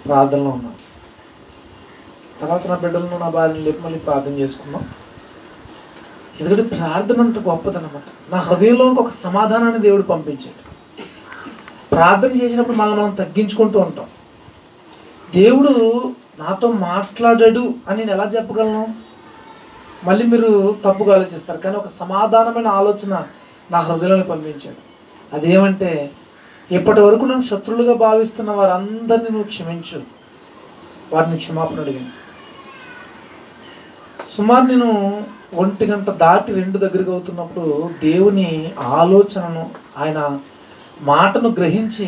Speaker 1: ప్రార్థనలో ఉన్నాను. తర్వాత నా బిడ్డలను నా భార్యను లేపి మళ్ళీ ప్రార్థన చేసుకున్నాం. ఎందుకంటే ప్రార్థన అంత గొప్పదన్నమాట నా హృదయంలోకి ఒక సమాధానాన్ని దేవుడు పంపించాడు. ప్రార్థన చేసినప్పుడు మనం మనం తగ్గించుకుంటూ ఉంటాం. దేవుడు నాతో మాట్లాడాడు అని నేను ఎలా చెప్పగలను? మళ్ళీ మీరు తప్పుగా ఆలోచిస్తారు కానీ ఒక సమాధానమైన ఆలోచన నా హృదయంలో పంపించాడు. అదేమంటే ఇప్పటి వరకు నేను శత్రువులుగా భావిస్తున్న వారందరినీ నువ్వు క్షమించు. వారిని క్షమాపణ అడిగాను. సుమారు నేను ఒంటి గంట దాటి రెండు దగ్గరకు అవుతున్నప్పుడు దేవుని ఆలోచనను ఆయన మాటను గ్రహించి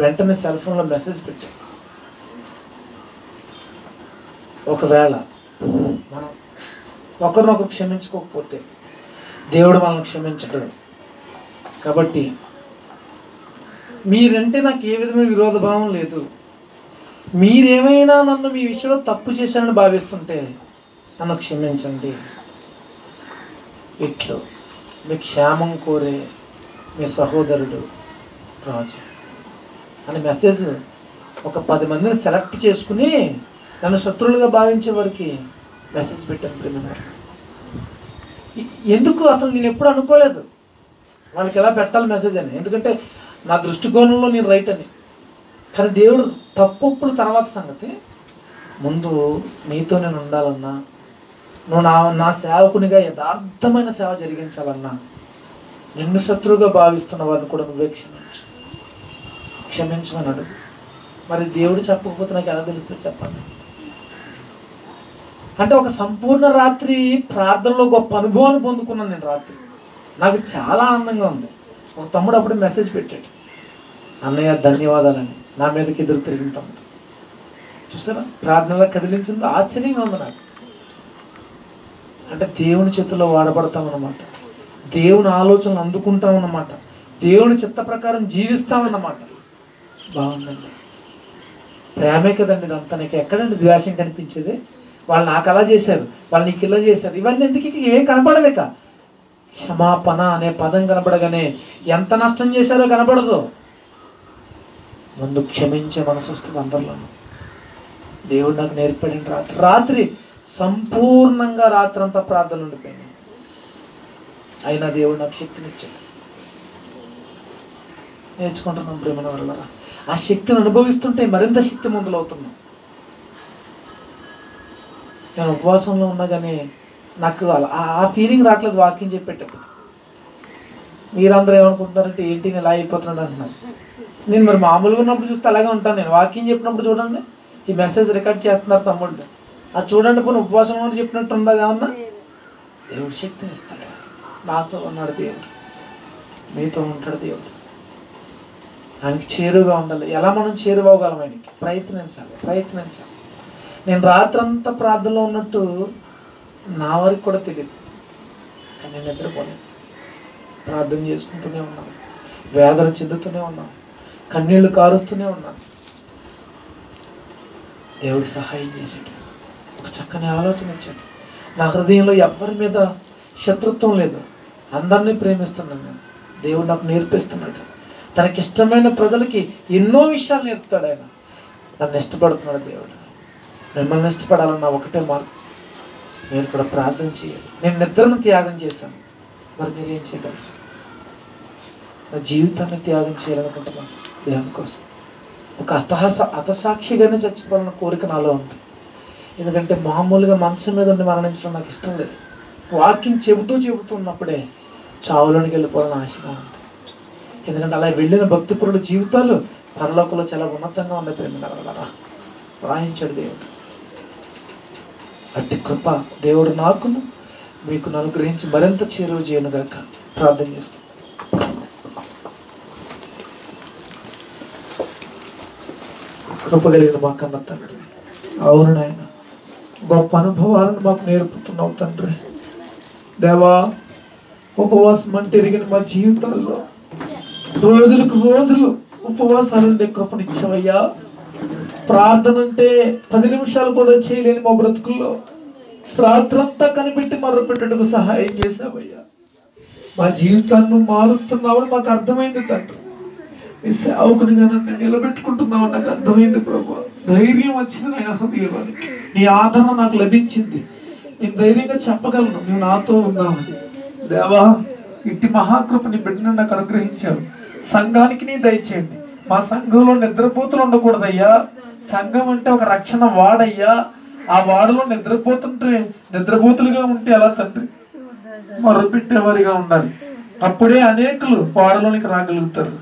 Speaker 1: వెంటనే సెల్ ఫోన్లో మెసేజ్ పెట్టాను ఒకవేళ మనం ఒకరినొకరు క్షమించుకోకపోతే దేవుడు మనల్ని క్షమించడు. కాబట్టి మీరంటే నాకు ఏ విధమైన విరోధ భావం లేదు. మీరేమైనా నన్ను మీ విషయంలో తప్పు చేశానని భావిస్తుంటే నన్ను క్షమించండి. ఇట్లు మీ క్షేమం కోరే మీ సహోదరుడు రాజు. అని మెసేజ్ ఒక పది మందిని సెలెక్ట్ చేసుకుని నన్ను శత్రువులుగా భావించే వారికి మెసేజ్ పెట్టాను కింద ఎందుకు అసలు నేను ఎప్పుడు అనుకోలేదు? వాళ్ళకి ఎలా పెట్టాలి మెసేజ్ అని? ఎందుకంటే నా దృష్టికోణంలో నేను రైట్ అని. కానీ దేవుడు తప్పుప్పుడు తర్వాత సంగతి ముందు నీతో నేను ఉండాలన్నా నువ్వు నా నా సేవకునిగా యథార్థమైన సేవ జరిగించాలన్నా నిన్ను శత్రువుగా భావిస్తున్న వారిని కూడా నువ్వే క్షమించు. క్షమించమని అడుగు. మరి దేవుడు చెప్పకపోతే నాకు ఎలా తెలుస్తుంది చెప్పండి? అంటే ఒక సంపూర్ణ రాత్రి ప్రార్థనలో గొప్ప అనుభవాన్ని పొందుకున్నాను నేను రాత్రి. నాకు చాలా ఆనందంగా ఉంది. ఒక తమ్ముడు అప్పుడు మెసేజ్ పెట్టాడు. అన్నయ్య ధన్యవాదాలని నా మీదకి ఎదురు తిరిగిన తమ్ముడు. చూసారా? ప్రార్థనలో కదిలించింది. ఆశ్చర్యంగా ఉంది నాకు. అంటే దేవుని చేతిలో వాడబడతామన్నమాట. దేవుని ఆలోచనలు అందుకుంటామన్నమాట. దేవుని చిత్త ప్రకారం జీవిస్తామన్నమాట. బాగుందండి. ప్రేమే కదండి ఇదంతా నీకు ఎక్కడండి ద్వేషం కనిపించేది? వాళ్ళు నాకు అలా చేశారు వాళ్ళు నీకు ఇలా చేశారు ఇవన్నీ ఎందుకు ఇవే కనపడవేక క్షమాపణ అనే పదం కనపడగానే ఎంత నష్టం చేశారో కనపడదు. ముందు క్షమించే మనసు వస్తుంది అందరిలోనూ దేవుడు నాకు నేర్పడిన రాత్రి. రాత్రి సంపూర్ణంగా రాత్రి అంతా ప్రార్థన ఉండిపోయింది అయినా దేవుడు నాకు శక్తినిచ్చాడు. నేర్చుకుంటున్నాం ప్రేమల వల్ల ఆ శక్తిని అనుభవిస్తుంటే మరింత శక్తి అవుతున్నాం నేను ఉపవాసంలో ఉన్నా కానీ నాకు అలా- ఆ- ఫీలింగ్ రావట్లేదు వాకింగ్ చెప్పేటప్పుడు. మీరందరూ ఏమనుకుంటున్నారంటే ఏంటి నేను ఇలా అయిపోతున్నాడు అంటున్నారు. నేను మరి మామూలుగా ఉన్నప్పుడు చూస్తే అలాగే ఉంటాను. నేను వాకింగ్ చెప్పినప్పుడు చూడండి. ఈ మెసేజ్ రికార్డ్ చేస్తున్నారు తమ్ముళ్ళు. అది చూడండి కొన్ని ఉపవాసం ఉన్నప్పుడు చెప్పినట్టు ఉందా కావున్నా దేవుడు శక్తిని ఇస్తాడు. నాతో ఉన్నాడు దేవుడు. మీతో ఉంటాడు దేవుడు. ఆయనకి చేరుగా ఉండాలి. ఎలా మనం చేరువగలం ఆయనకి? ప్రయత్నించాలి. ప్రయత్నించాలి. నేను రాత్రంతా ప్రార్థనలో ఉన్నట్టు నా వరకు కూడా తెలియదు కానీ నేను నిద్రపోలేదు ప్రార్థన చేసుకుంటూనే ఉన్నాను. వేదన చెందుతూనే ఉన్నాను. కన్నీళ్ళు కారుస్తూనే ఉన్నాను. దేవుడు సహాయం చేశాడు. ఒక చక్కని ఆలోచన ఇచ్చాడు. నా హృదయంలో ఎవరి మీద శత్రుత్వం లేదు. అందరినీ ప్రేమిస్తున్నాను నేను. దేవుడు నాకు నేర్పిస్తున్నాడు. తనకిష్టమైన ప్రజలకి ఎన్నో విషయాలు నేర్పుతాడు ఆయన. నన్ను ఇష్టపడుతున్నాడు దేవుడు. మిమ్మల్ని ఇష్టపడాలన్న ఒకటే మార్గం. మీరు కూడా ప్రార్థన చేయాలి. నేను నిద్రను త్యాగం చేశాను. మరి మీరు ఏం చేయగలరు? నా జీవితాన్ని త్యాగం చేయాలనుకుంటున్నాను. దేవుని కోసం. ఒక అతహస అతసాక్షిగానే చచ్చిపోవాలన్న కోరిక నాలో ఉంది. ఎందుకంటే మామూలుగా మంచం మీద ఉండి మరణించడం నాకు ఇష్టం లేదు. వాకింగ్ చెబుతూ చెబుతూ ఉన్నప్పుడే చావులోనికి వెళ్ళిపోవాలని ఆశగా ఉంది. ఎందుకంటే అలా వెళ్ళిన భక్తిపరుల జీవితాలు పరలోకంలో చాలా ఉన్నతంగా ఉన్నాయి ప్రేమ రాయించాడు దేవుడు. అట్టి కృప దేవుడు నాకును మీకు అనుగ్రహించి మరింత చేరువ చేయనుగాక ప్రార్థన చేస్తాను కృప కలిగిన మా కన్న తండ్రి. అవును నాయన గొప్ప అనుభవాలను మాకు నేర్పుతున్నావు తండ్రి. దేవా ఉపవాసం అంటే ఎరిగిన మా జీవితాల్లో రోజులకు రోజులు ఉపవాసాలు కృపనిచ్చావయ్యా ప్రార్థన అంటే పది నిమిషాలు కూడా చేయలేని మా బ్రతుకుల్లో. రాత్రంతా కనిపెట్టి మర్రపెట్టుటకు సహాయం చేశావయ్యా. మా జీవితాన్ని మారుస్తున్నావని మాకు అర్థమైంది తండ్రి. మీ సేవకునిగా నన్ను నిలబెట్టుకుంటున్నావు నాకు అర్థమైంది ప్రభు. ధైర్యం వచ్చింది నేను హృదయంలోనికి. నీ ఆదరణ నాకు లభించింది. నేను ధైర్యంగా చెప్పగలను నువ్వు నాతో ఉన్నావు. దేవా ఇట్టి మహాకృపని బిడ్డను నాకు అనుగ్రహించావు. సంఘానికి నీ దయచేయండి మా సంఘంలో నిద్రపోతులు ఉండకూడదయ్యా. సంఘం అంటే ఒక రక్షణ వాడయ్యా. ఆ వాడలో నిద్రపోతుంటే నిద్రపోతులుగా ఉంటే ఎలా తండ్రి? మొరపెట్టేవారిగా ఉండాలి. అప్పుడే అనేకులు వాడలోనికి రాగలుగుతారు.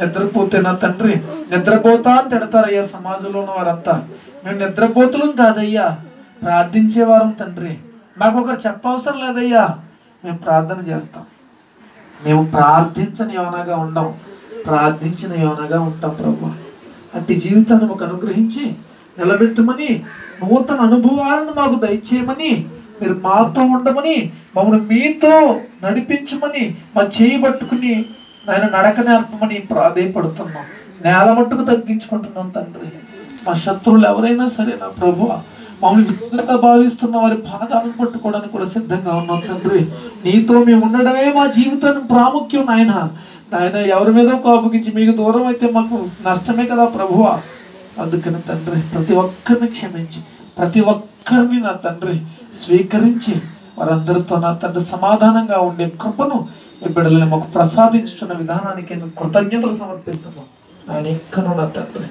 Speaker 1: నిద్రపోతే నా తండ్రి నిద్రపోతా అని తిడతారయ్యా సమాజంలో ఉన్న వారంతా. మేము నిద్రపోతులం కాదయ్యా. ప్రార్థించేవారం తండ్రి. మాకు ఒకరు చెప్పవసరం లేదయ్యా. మేము ప్రార్థన చేస్తాం. మేము ప్రార్థించని యోనగా ఉండం. ప్రార్థించిన యోనగా ఉంటాం ప్రభు. అట్టి జీవితాన్ని మాకు అనుగ్రహించి నిలబెట్టమని నూతన అనుభవాలను మాకు దయచేయమని మీరు మాతో ఉండమని మమ్మల్ని మీతో నడిపించమని మా చేయి పట్టుకుని ఆయన నడక నేర్పమని ప్రాధేయపడుతున్నాం. నేల మట్టుకు తగ్గించుకుంటున్నాం తండ్రి. మా శత్రువులు ఎవరైనా సరే నా ప్రభు మమ్మల్ని విధంగా భావిస్తున్న వారి పాదాలను పట్టుకోవడానికి కూడా సిద్ధంగా ఉన్నాం తండ్రి. నీతో మేము ఉండడమే మా జీవితానికి ప్రాముఖ్యం నాయన. నాయన ఎవరి మీద కోపగించి మీకు దూరం అయితే మాకు నష్టమే కదా ప్రభువా. అందుకని తండ్రి ప్రతి ఒక్కరిని క్షమించి ప్రతి ఒక్కరిని నా తండ్రి స్వీకరించి వారందరితో నా తండ్రి సమాధానంగా ఉండే కృపను ఈ బిడ్డలని మాకు ప్రసాదించుతున్న విధానానికి నేను కృతజ్ఞతలు సమర్పిస్తున్నాం. ఆయన ఎక్కడో నా తండ్రి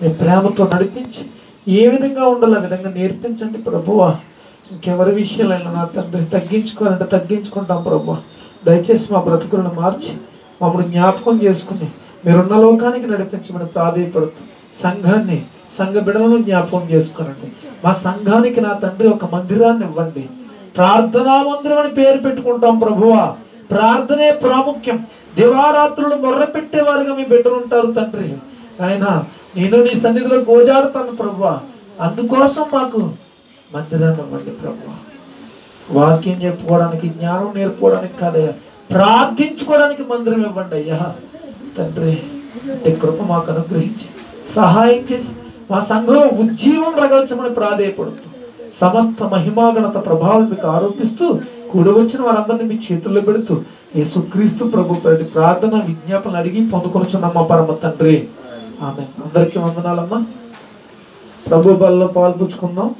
Speaker 1: మీ ప్రేమతో నడిపించి ఏ విధంగా ఉండాలో ఆ విధంగా నేర్పించండి ప్రభువా. ఇంకెవరి విషయాలైనా నా తండ్రి తగ్గించుకోవాలంటే తగ్గించుకుంటాం ప్రభు దయచేసి మా బ్రతుకులను మార్చి మమ్మల్ని జ్ఞాపకం చేసుకుని మీరున్న లోకానికి నడిపించమని ప్రాధాయపడుతూ సంఘాన్ని సంఘ బిడలను జ్ఞాపకం చేసుకోనండి. మా సంఘానికి నా తండ్రి ఒక మందిరాన్ని ఇవ్వండి. ప్రార్థనా మందిరం అని పేరు పెట్టుకుంటాం ప్రభువా. ప్రార్థనే ప్రాముఖ్యం. దివారాత్రులు మొర్ర పెట్టేవారుగా మీ బిడ్డలు ఉంటారు తండ్రి. ఆయన నేను నీ సన్నిధిలో గోజారుతాను ప్రభువా. అందుకోసం మాకు మందిరాన్ని ఇవ్వండి ప్రభువా. వాక్యం చెప్పుకోవడానికి జ్ఞానం నేర్పుకోవడానికి కాదయ్యా. ప్రార్థించుకోవడానికి మందిరం ఇవ్వండి అయ్యా. తండ్రి అంటే కృప మాకు అనుగ్రహించి సహాయం చేసి మా సంఘంలో ఉజ్జీవం రగల్చమని ప్రాధేయపడుతూ సమస్త మహిమాగణత ప్రభావం మీకు ఆరోపిస్తూ కూడి వచ్చిన వారందరినీ మీ చేతుల్లో పెడుతూ యేసుక్రీస్తు ప్రభు పేరిట ప్రార్థన విజ్ఞాపనలు అడిగి పొందుకొనుచున్నాం పరమ తండ్రి. ఆమె అందరికీ వందనాలమ్మా. ప్రభు బల్లో పాల్పుచ్చుకుందాం